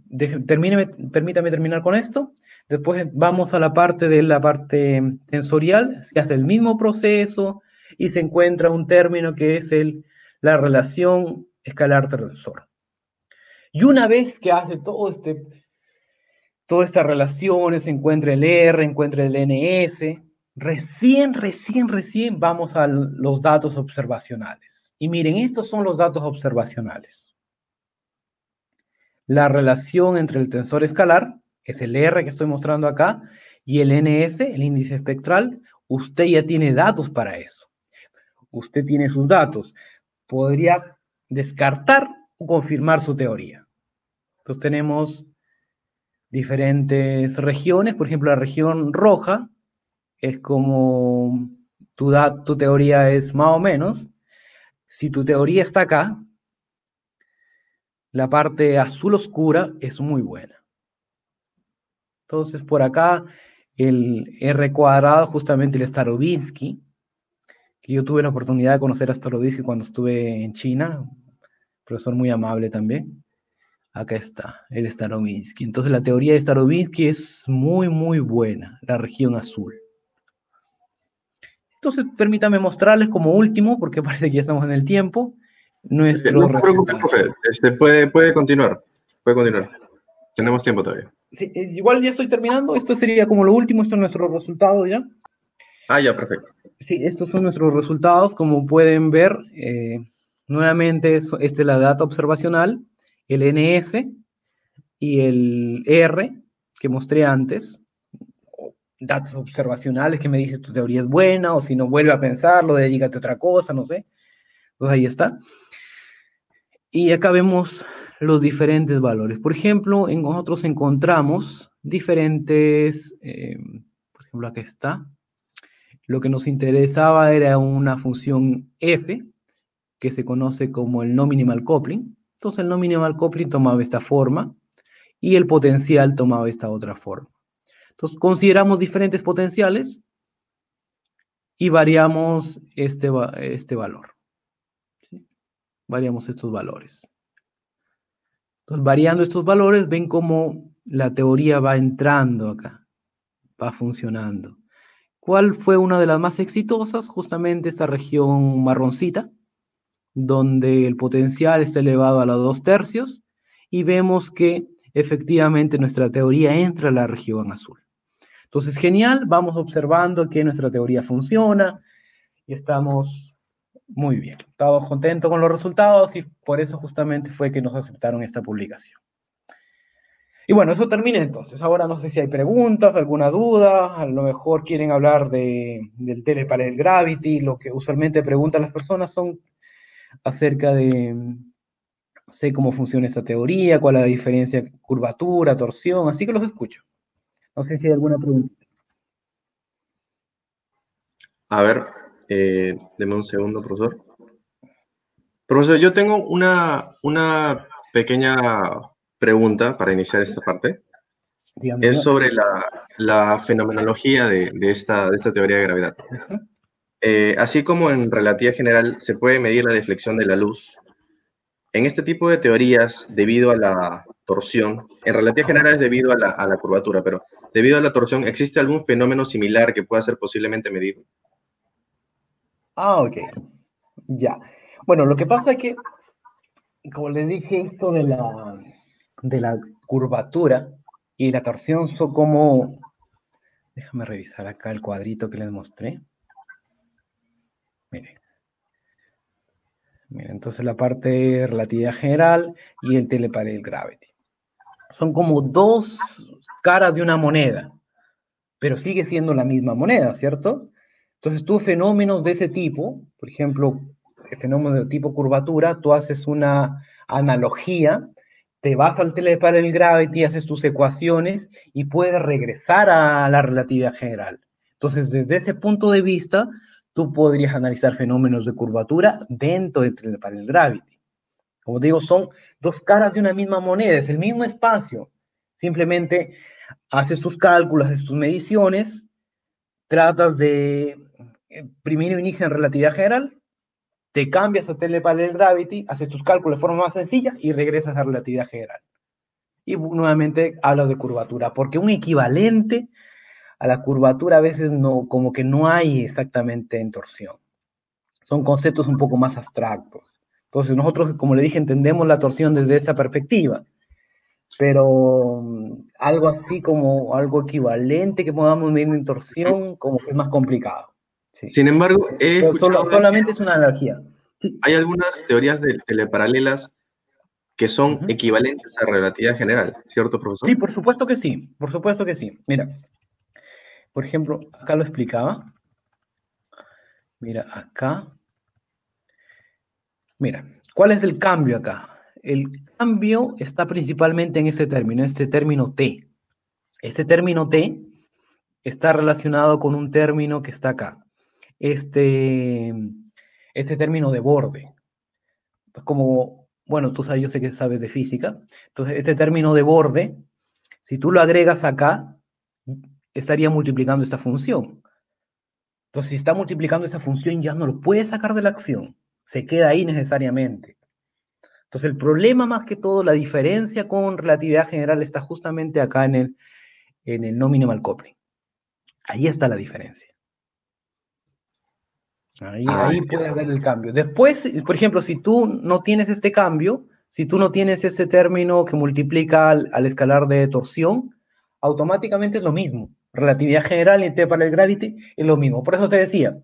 Speaker 3: permítame terminar con esto. Después vamos a la parte de la parte sensorial. Se hace el mismo proceso, y se encuentra un término que es el, la relación escalar-tensor. Y una vez que hace todo este, todas estas relaciones, se encuentra el R, encuentra el NS, recién, recién, recién vamos a los datos observacionales. Y miren, estos son los datos observacionales. La relación entre el tensor escalar, es el R que estoy mostrando acá, y el NS, el índice espectral, usted ya tiene datos para eso usted tiene sus datos. Podría descartar confirmar su teoría. Entonces tenemos diferentes regiones, por ejemplo, la región roja es como tu, teoría es más o menos. Si tu teoría está acá, la parte azul oscura es muy buena. Entonces, por acá, el R cuadrado, justamente el Starobinsky, que yo tuve la oportunidad de conocer a Starobinsky cuando estuve en China, profesor muy amable también. Acá está, el Starobinsky. Entonces la teoría de Starobinsky es muy, muy buena, la región azul. Entonces, permítame mostrarles como último, porque *laughs* parece que ya estamos en el tiempo, nuestro
Speaker 2: No se preocupe, profe, este, puede, puede continuar, puede continuar. Tenemos tiempo todavía.
Speaker 3: Sí, eh, igual ya estoy terminando, esto sería como lo último, esto es nuestro resultado ya.
Speaker 2: Ah, ya, perfecto.
Speaker 3: Sí, estos son nuestros resultados, como pueden ver, eh, nuevamente esta es la data observacional, el NS y el R que mostré antes, datos observacionales que me dice tu teoría es buena o si no vuelve a pensarlo, dedícate a otra cosa, no sé. Entonces ahí está. Y acá vemos los diferentes valores. Por ejemplo, en nosotros encontramos diferentes, eh, por ejemplo, acá está. Lo que nos interesaba era una función f, que se conoce como el no minimal coupling. Entonces el no minimal coupling tomaba esta forma y el potencial tomaba esta otra forma. Entonces, consideramos diferentes potenciales y variamos este, este valor. Variamos estos valores. Entonces, variando estos valores, ven cómo la teoría va entrando acá, va funcionando. ¿Cuál fue una de las más exitosas? Justamente esta región marroncita, donde el potencial está elevado a los dos tercios y vemos que efectivamente nuestra teoría entra a la región azul. Entonces, genial, vamos observando que nuestra teoría funciona y estamos muy bien. Estamos contentos con los resultados y por eso justamente fue que nos aceptaron esta publicación. Y bueno, eso termina entonces. Ahora no sé si hay preguntas, alguna duda, a lo mejor quieren hablar de, del teleparallel gravity, lo que usualmente preguntan las personas son acerca de, cómo funciona esta teoría, cuál es la diferencia curvatura, torsión, así que los escucho. No sé si hay alguna pregunta.
Speaker 2: A ver, eh, deme un segundo, profesor. Profesor, yo tengo una, una pequeña pregunta para iniciar esta parte. es sobre la, fenomenología de, esta, esta, teoría de gravedad. Eh, así como en relatividad general se puede medir la deflexión de la luz, en este tipo de teorías, debido a la torsión, en relatividad general es debido a la, a la curvatura, pero debido a la torsión, ¿existe algún fenómeno similar que pueda ser posiblemente medido?
Speaker 3: Ah, ok. Ya. Bueno, lo que pasa es que, como le dije, esto de la, de la curvatura y la torsión son como... Déjame revisar acá el cuadrito que les mostré. Miren. Miren, entonces la parte de relatividad general y el teleparallel gravity. Son como dos caras de una moneda, pero sigue siendo la misma moneda, ¿cierto? Entonces tú fenómenos de ese tipo, por ejemplo, el fenómeno de tipo curvatura, tú haces una analogía, te vas al teleparallel gravity, haces tus ecuaciones y puedes regresar a la relatividad general. Entonces, desde ese punto de vista, tú podrías analizar fenómenos de curvatura dentro del teleparallel gravity. Como digo, son dos caras de una misma moneda, es el mismo espacio. Simplemente haces tus cálculos, haces tus mediciones, tratas de, eh, primero inicia en relatividad general, te cambias a teleparallel gravity, haces tus cálculos de forma más sencilla y regresas a relatividad general. Y nuevamente hablas de curvatura, porque un equivalente a la curvatura a veces no, como que no hay exactamente en torsión. Son conceptos un poco más abstractos. Entonces nosotros, como le dije, entendemos la torsión desde esa perspectiva pero mm, algo así como algo equivalente que podamos medir en torsión, como que es más complicado.
Speaker 2: Sin embargo,
Speaker 3: solamente es una energía.
Speaker 2: Hay algunas teorías de teleparalelas que son equivalentes a relatividad general, ¿cierto, profesor?
Speaker 3: Sí, por supuesto que sí, por supuesto que sí. Mira, por ejemplo, acá lo explicaba. Mira, acá. Mira, ¿cuál es el cambio acá? El cambio está principalmente en este término, este término T. Este término T está relacionado con un término que está acá. Este, este término de borde. Como, bueno, tú sabes, yo sé que sabes de física. Entonces, este término de borde, si tú lo agregas acá, estaría multiplicando esta función. Entonces, si está multiplicando esa función, ya no lo puede sacar de la acción. Se queda ahí necesariamente. Entonces, el problema más que todo, la diferencia con relatividad general está justamente acá en el, en el no minimal coupling. Ahí está la diferencia. Ahí, ah, ahí puede haber el cambio. Después, por ejemplo, si tú no tienes este cambio, si tú no tienes este término que multiplica al, escalar de torsión, automáticamente es lo mismo. Relatividad general y T para el gravity es lo mismo. Por eso te decía,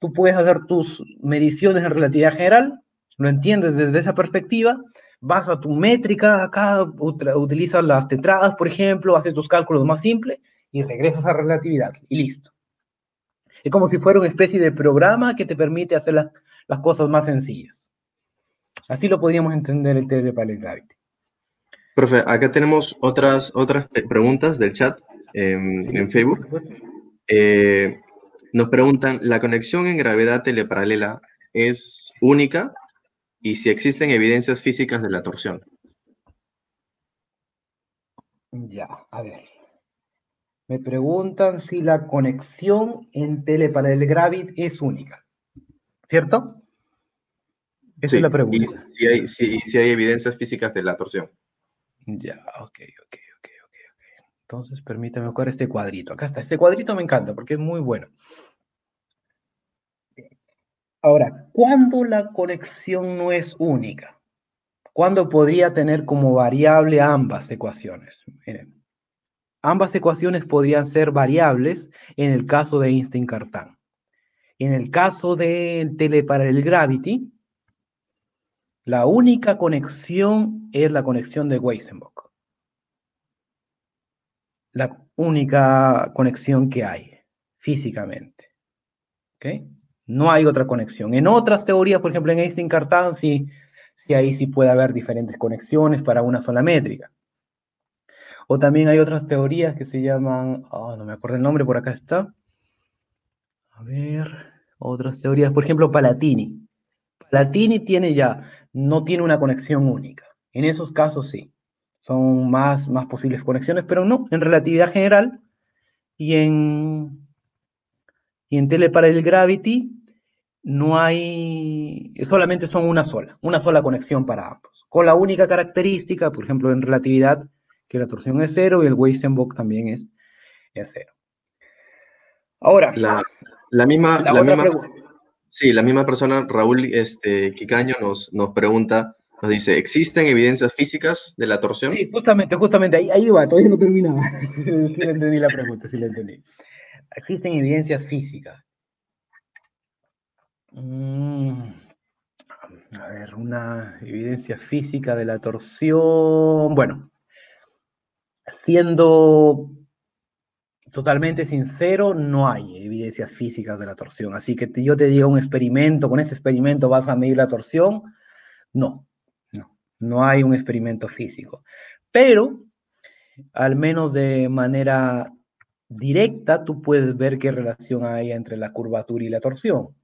Speaker 3: tú puedes hacer tus mediciones en relatividad general, lo entiendes desde esa perspectiva, vas a tu métrica acá, utilizas las tetradas, por ejemplo, haces tus cálculos más simples y regresas a relatividad y listo. Es como si fuera una especie de programa que te permite hacer las cosas más sencillas. Así lo podríamos entender el Telepalette Gravity.
Speaker 2: Profe, acá tenemos otras, otras preguntas del chat en Facebook. Eh, nos preguntan, ¿la conexión en gravedad teleparalela es única? Y si existen evidencias físicas de la torsión.
Speaker 3: Ya, a ver. Me preguntan si la conexión en teleparalel gravit es única. ¿Cierto?
Speaker 2: Esa es la pregunta. Y si hay, si, hay evidencias físicas de la torsión.
Speaker 3: Ya, ok, ok, ok, ok. Entonces, permítame buscar este cuadrito. Acá está. Este cuadrito me encanta porque es muy bueno. Ahora, ¿cuándo la conexión no es única? ¿Cuándo podría tener como variable ambas ecuaciones? Miren, Ambas ecuaciones podrían ser variables en el caso de Einstein-Cartan. En el caso del teleparallel gravity, la única conexión es la conexión de Weisenbach. La única conexión que hay físicamente. ¿Ok? No hay otra conexión. En otras teorías, por ejemplo, en Einstein-Cartan, sí, sí, ahí sí puede haber diferentes conexiones para una sola métrica. O también hay otras teorías que se llaman, oh, no me acuerdo el nombre, por acá está. A ver, otras teorías, por ejemplo, Palatini. Palatini tiene ya, no tiene una conexión única. En esos casos sí, son más, más posibles conexiones, pero no, en relatividad general y en, y en teleparallel gravity no hay, solamente son una sola, una sola conexión para ambos. Con la única característica, por ejemplo, en relatividad que la torsión es cero y el Weisenbach también es, cero.
Speaker 2: Ahora, la, misma, la, misma sí, la misma persona, Raúl este, Quicaño, nos, nos pregunta, nos dice, ¿existen evidencias físicas de la torsión?
Speaker 3: Sí, justamente, justamente, ahí, ahí va, todavía no terminaba. *laughs* sí le entendí la pregunta, sí le entendí. ¿Existen evidencias físicas? Mm, a ver, una evidencia física de la torsión. Bueno, siendo totalmente sincero, no hay evidencias físicas de la torsión. Así que yo te diga un experimento, con ese experimento vas a medir la torsión. No, no, no hay un experimento físico. Pero, al menos de manera directa, tú puedes ver qué relación hay entre la curvatura y la torsión.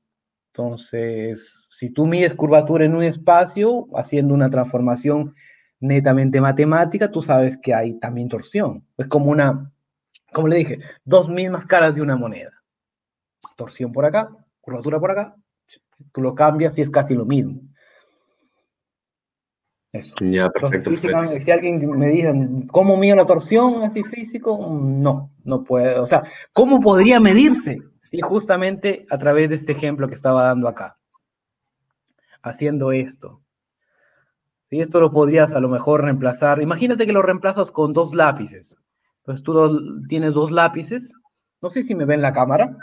Speaker 3: Entonces, si tú mides curvatura en un espacio, haciendo una transformación netamente matemática, tú sabes que hay también torsión. Es como una, como le dije, dos mismas caras de una moneda. Torsión por acá, curvatura por acá, tú lo cambias y es casi lo mismo.
Speaker 2: Eso. Ya, perfecto,
Speaker 3: Si alguien me dice, ¿cómo mido la torsión así físico? No, no puede. O sea, ¿cómo podría medirse? Sí, justamente a través de este ejemplo que estaba dando acá. Haciendo esto. Y esto lo podrías a lo mejor reemplazar. Imagínate que lo reemplazas con dos lápices. Entonces tú tienes dos lápices. No sé si me ven la cámara.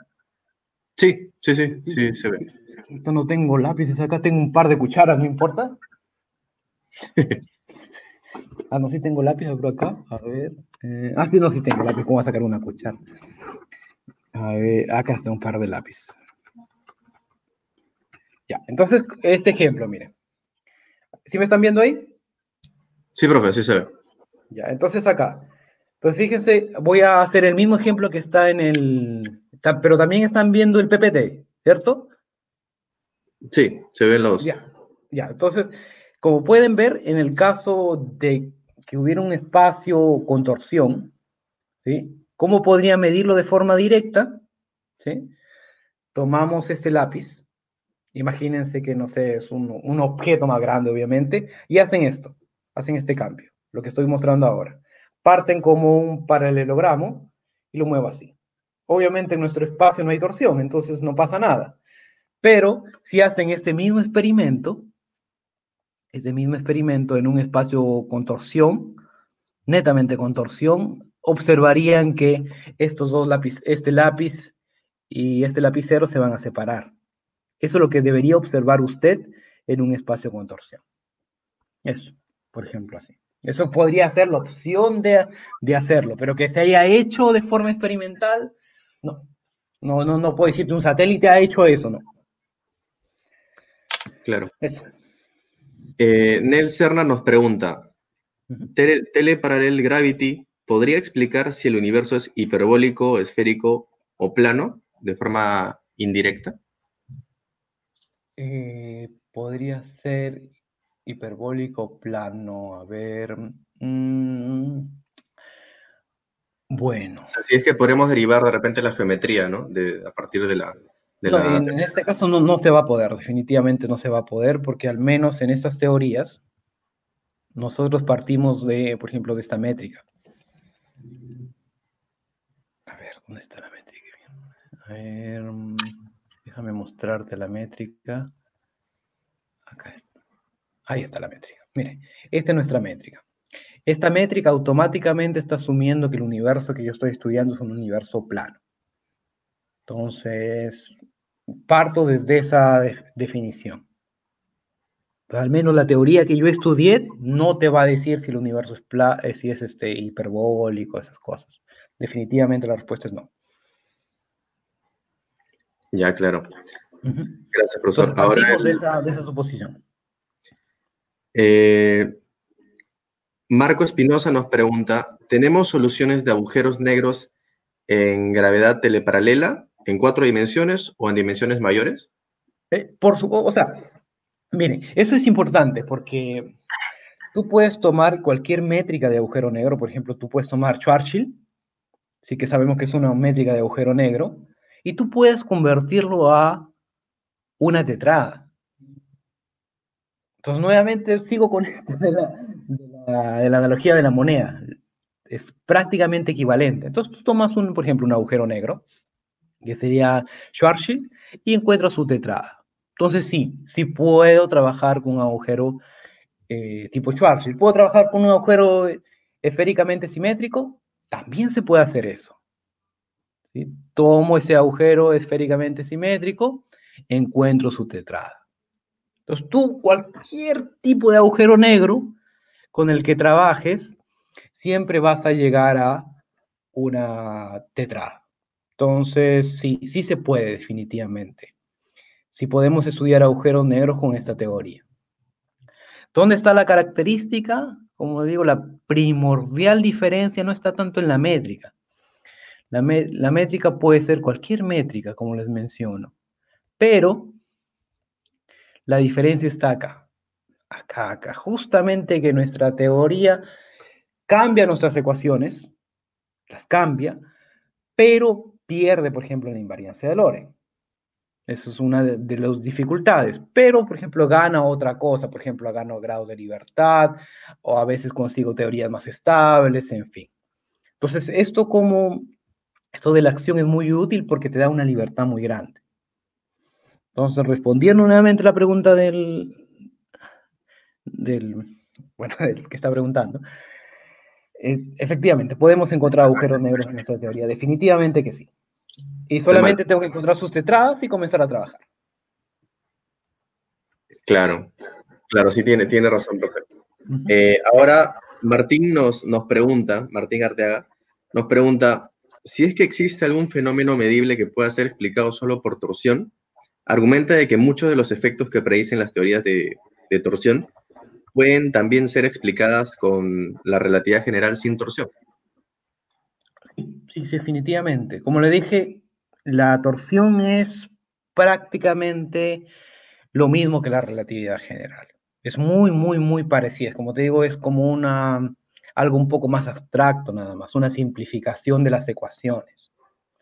Speaker 2: Sí, sí, sí, sí, se ve.
Speaker 3: Esto no tengo lápices, acá tengo un par de cucharas, ¿no importa? *laughs* ah, no, sí tengo lápices por acá. A ver. Eh, ah, sí, no, sí tengo lápiz. ¿Cómo voy a sacar una cuchara? A ver, acá está un par de lápices. Ya, entonces, este ejemplo, miren. ¿Sí me están viendo ahí?
Speaker 2: Sí, profe, sí se ve.
Speaker 3: Ya, entonces acá. Pues fíjense, voy a hacer el mismo ejemplo que está en el... Pero también están viendo el PPT, ¿cierto?
Speaker 2: Sí, se ven los...
Speaker 3: Ya, ya. Entonces, como pueden ver, en el caso de que hubiera un espacio contorsión, ¿sí? ¿Cómo podría medirlo de forma directa? Tomamos este lápiz, imagínense que, no sé, es un, un objeto más grande, obviamente, y hacen esto, hacen este cambio, lo que estoy mostrando ahora parten como un paralelogramo y lo muevo así. Obviamente en nuestro espacio no hay torsión, entonces no pasa nada. Pero si hacen este mismo experimento, este mismo experimento en un espacio con torsión, netamente con torsión, observarían que estos dos lápices, este lápiz y este lapicero se van a separar. Eso es lo que debería observar usted en un espacio con torsión. Eso, por ejemplo, así. Eso podría ser la opción de, hacerlo, pero que se haya hecho de forma experimental, no. No, no, no puedo decirte un satélite ha hecho eso, no.
Speaker 2: Claro. Eso. Eh, Nel Serna nos pregunta, ¿Teleparallel Gravity podría explicar si el universo es hiperbólico, esférico o plano de forma indirecta?
Speaker 3: Eh, podría ser hiperbólico plano, a ver. Mm, bueno.
Speaker 2: Así es que podemos derivar de repente la geometría, ¿no? De, a partir de la...
Speaker 3: En, este caso no, no se va a poder, definitivamente no se va a poder, porque al menos en estas teorías nosotros partimos de, por ejemplo, de esta métrica. A ver, ¿dónde está la métrica? A ver, mm, déjame mostrarte la métrica. Acá está. Ahí está la métrica. Mire, esta es nuestra métrica. Esta métrica automáticamente está asumiendo que el universo que yo estoy estudiando es un universo plano. Entonces, parto desde esa definición. Al menos la teoría que yo estudié no te va a decir si el universo es, eh, si es este, hiperbólico, esas cosas. Definitivamente la respuesta es no.
Speaker 2: Ya, claro. Gracias, profesor.
Speaker 3: Ahora de esa suposición.
Speaker 2: Eh, Marco Espinosa nos pregunta, ¿tenemos soluciones de agujeros negros en gravedad teleparalela, en cuatro dimensiones o en dimensiones mayores?
Speaker 3: Eh, por supuesto, o sea, mire, eso es importante porque tú puedes tomar cualquier métrica de agujero negro, por ejemplo, tú puedes tomar Schwarzschild, sí que sabemos que es una métrica de agujero negro, y tú puedes convertirlo a una tetrada. Entonces, nuevamente sigo con *laughs* esto de la, analogía de la moneda. Es prácticamente equivalente. Entonces, tú tomas, un, por ejemplo, un agujero negro, que sería Schwarzschild, y encuentras su tetrada. Entonces, sí, sí puedo trabajar con un agujero eh, tipo Schwarzschild. ¿Puedo trabajar con un agujero esféricamente simétrico? También se puede hacer eso. Tomo ese agujero esféricamente simétrico, encuentro su tetrada. Entonces tú, cualquier tipo de agujero negro con el que trabajes, siempre vas a llegar a una tetrada. Entonces, sí, sí se puede definitivamente. Si podemos estudiar agujeros negros con esta teoría. ¿Dónde está la característica? Como digo, la primordial diferencia no está tanto en la métrica. La, métrica puede ser cualquier métrica, como les menciono, pero la diferencia está acá. Acá, acá. Justamente que nuestra teoría cambia nuestras ecuaciones, las cambia, pero pierde, por ejemplo, la invariancia de Loren. Eso es una de, las dificultades. Pero, por ejemplo, gana otra cosa. Por ejemplo, gano grados de libertad o a veces consigo teorías más estables, en fin. Entonces, esto como, esto de la acción es muy útil porque te da una libertad muy grande. Entonces, respondiendo nuevamente la pregunta del, del, bueno, *laughs* del que está preguntando, eh, efectivamente, podemos encontrar agujeros negros en esta teoría, definitivamente que sí. Y solamente tengo que encontrar sus tetradas y comenzar a trabajar.
Speaker 2: Claro, claro, sí tiene, tiene razón, profe. Eh, ahora, Martín nos, nos pregunta, Martín Arteaga, nos pregunta si es que existe algún fenómeno medible que pueda ser explicado solo por torsión argumenta de que muchos de los efectos que predicen las teorías de, torsión pueden también ser explicadas con la relatividad general sin torsión.
Speaker 3: Sí, definitivamente. Como le dije, la torsión es prácticamente lo mismo que la relatividad general. Es muy, muy, muy parecida. Como te digo, es como una, algo un poco más abstracto nada más, una simplificación de las ecuaciones.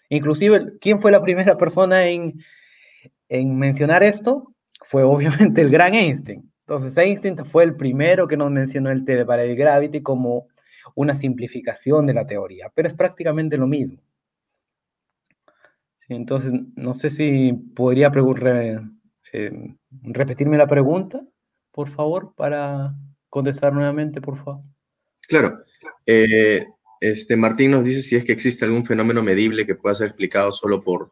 Speaker 3: Inclusive, ¿quién fue la primera persona en, en mencionar esto? Fue *laughs* obviamente el gran Einstein. Entonces Einstein fue el primero que nos mencionó el el gravity como una simplificación de la teoría, pero es prácticamente lo mismo. Entonces, no sé si podría eh, repetirme la pregunta, por favor, para contestar nuevamente, por favor.
Speaker 2: Claro. Eh, este, Martín nos dice si es que existe algún fenómeno medible que pueda ser explicado solo por,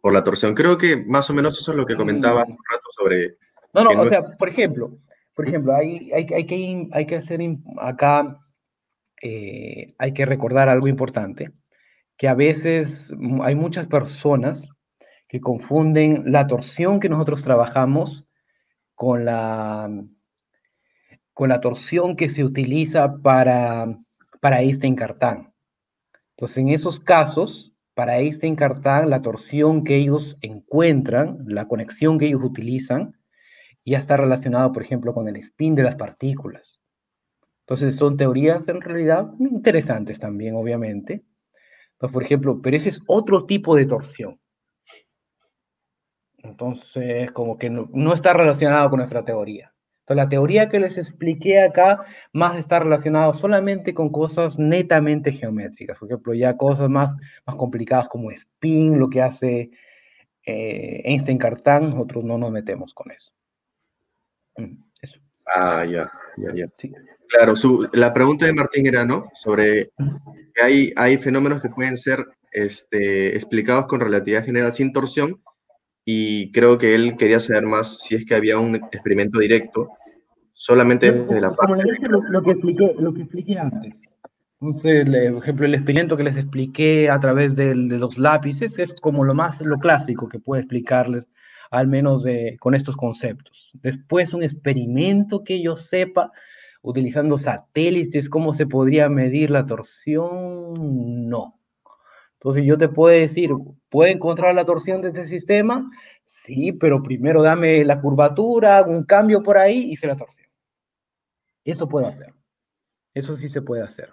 Speaker 2: por la torsión. Creo que más o menos eso es lo que comentaba hace un rato sobre...
Speaker 3: No, no, o sea, por ejemplo, por ejemplo, hay, hay, hay, que, hay que hacer acá, eh, hay que recordar algo importante, que a veces hay muchas personas que confunden la torsión que nosotros trabajamos con la, con la torsión que se utiliza para, para Einstein-Cartan. Entonces, en esos casos, para Einstein-Cartan, la torsión que ellos encuentran, la conexión que ellos utilizan, ya está relacionado, por ejemplo, con el spin de las partículas. Entonces, son teorías en realidad interesantes también, obviamente. Pues, por ejemplo, pero ese es otro tipo de torsión. Entonces, como que no, no está relacionado con nuestra teoría. Entonces, la teoría que les expliqué acá más está relacionado solamente con cosas netamente geométricas. Por ejemplo, ya cosas más, más complicadas como spin, lo que hace eh, Einstein-Cartan, nosotros no nos metemos con eso.
Speaker 2: Mm, eso. Ah, ya, ya, ya. Claro, la pregunta de Martín era, ¿no? Sobre que hay, hay fenómenos que pueden ser este, explicados con relatividad general sin torsión y creo que él quería saber más si es que había un experimento directo solamente desde la
Speaker 3: parte... Como dije lo, que expliqué, lo que expliqué antes. Entonces, por ejemplo, el experimento que les expliqué a través de, los lápices es como lo más, lo clásico que puede explicarles, al menos con estos conceptos. Después, un experimento que yo sepa, utilizando satélites, cómo se podría medir la torsión, no. Entonces yo te puedo decir, ¿puedo encontrar la torsión de este sistema? Sí, pero primero dame la curvatura, hago un cambio por ahí y se la torsión. Eso puedo hacer. Eso sí se puede hacer.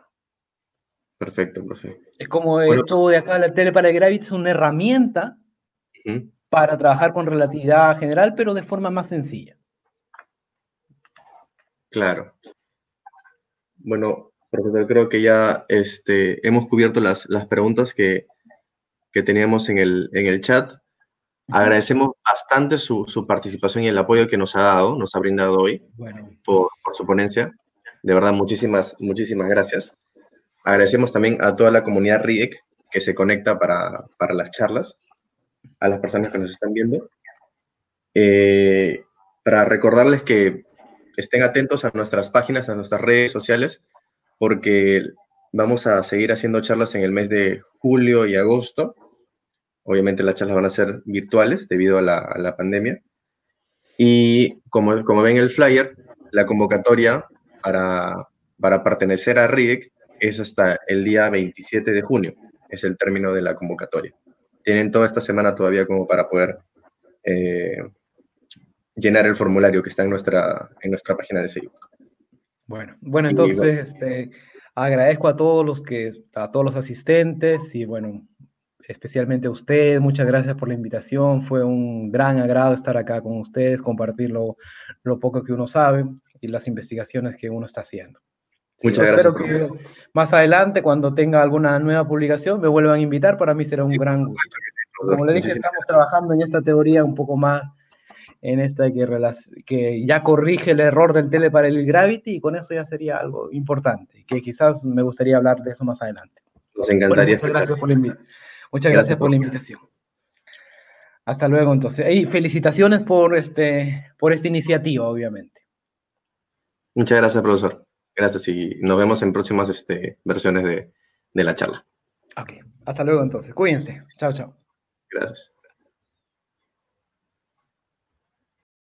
Speaker 2: Perfecto, profe.
Speaker 3: Es como esto de acá, la tele para el Gravity es una herramienta para trabajar con relatividad general, pero de forma más sencilla.
Speaker 2: Claro. Bueno, Profesor, creo que ya este, hemos cubierto las, las preguntas que, que, teníamos en el, en el chat. Agradecemos bastante su, su, participación y el apoyo que nos ha dado, nos ha brindado hoy por, por, su ponencia. De verdad, muchísimas, muchísimas gracias. Agradecemos también a toda la comunidad RIEC que se conecta para, para las charlas, a las personas que nos están viendo. Eh, para recordarles que estén atentos a nuestras páginas, a nuestras redes sociales, porque vamos a seguir haciendo charlas en el mes de julio y agosto. Obviamente las charlas van a ser virtuales debido a la, pandemia. Y como, como ven el flyer, la convocatoria para, para pertenecer a RIEC es hasta el día 27 de junio, es el término de la convocatoria. Tienen toda esta semana todavía como para poder eh, llenar el formulario que está en nuestra, en nuestra página de Facebook.
Speaker 3: Bueno, bueno, entonces este, agradezco a todos los que, a todos los asistentes y bueno, especialmente a usted, muchas gracias por la invitación, fue un gran agrado estar acá con ustedes, compartir lo, poco que uno sabe y las investigaciones que uno está haciendo.
Speaker 2: muchas gracias.
Speaker 3: Espero que más adelante, cuando tenga alguna nueva publicación, me vuelvan a invitar, para mí será un gran gusto. Como le dije, estamos trabajando en esta teoría un poco más en esta que, que ya corrige el error del teleparalel gravity y con eso ya sería algo importante, que quizás me gustaría hablar de eso más adelante.
Speaker 2: Nos encantaría.
Speaker 3: muchas gracias, por la, muchas gracias, por la invitación. Hasta luego, entonces. Y felicitaciones por, este, por esta iniciativa, obviamente.
Speaker 2: Muchas gracias, profesor. Gracias y nos vemos en próximas este, versiones de, de la charla.
Speaker 3: Ok, hasta luego entonces. Cuídense. Chao, chao.
Speaker 2: Gracias.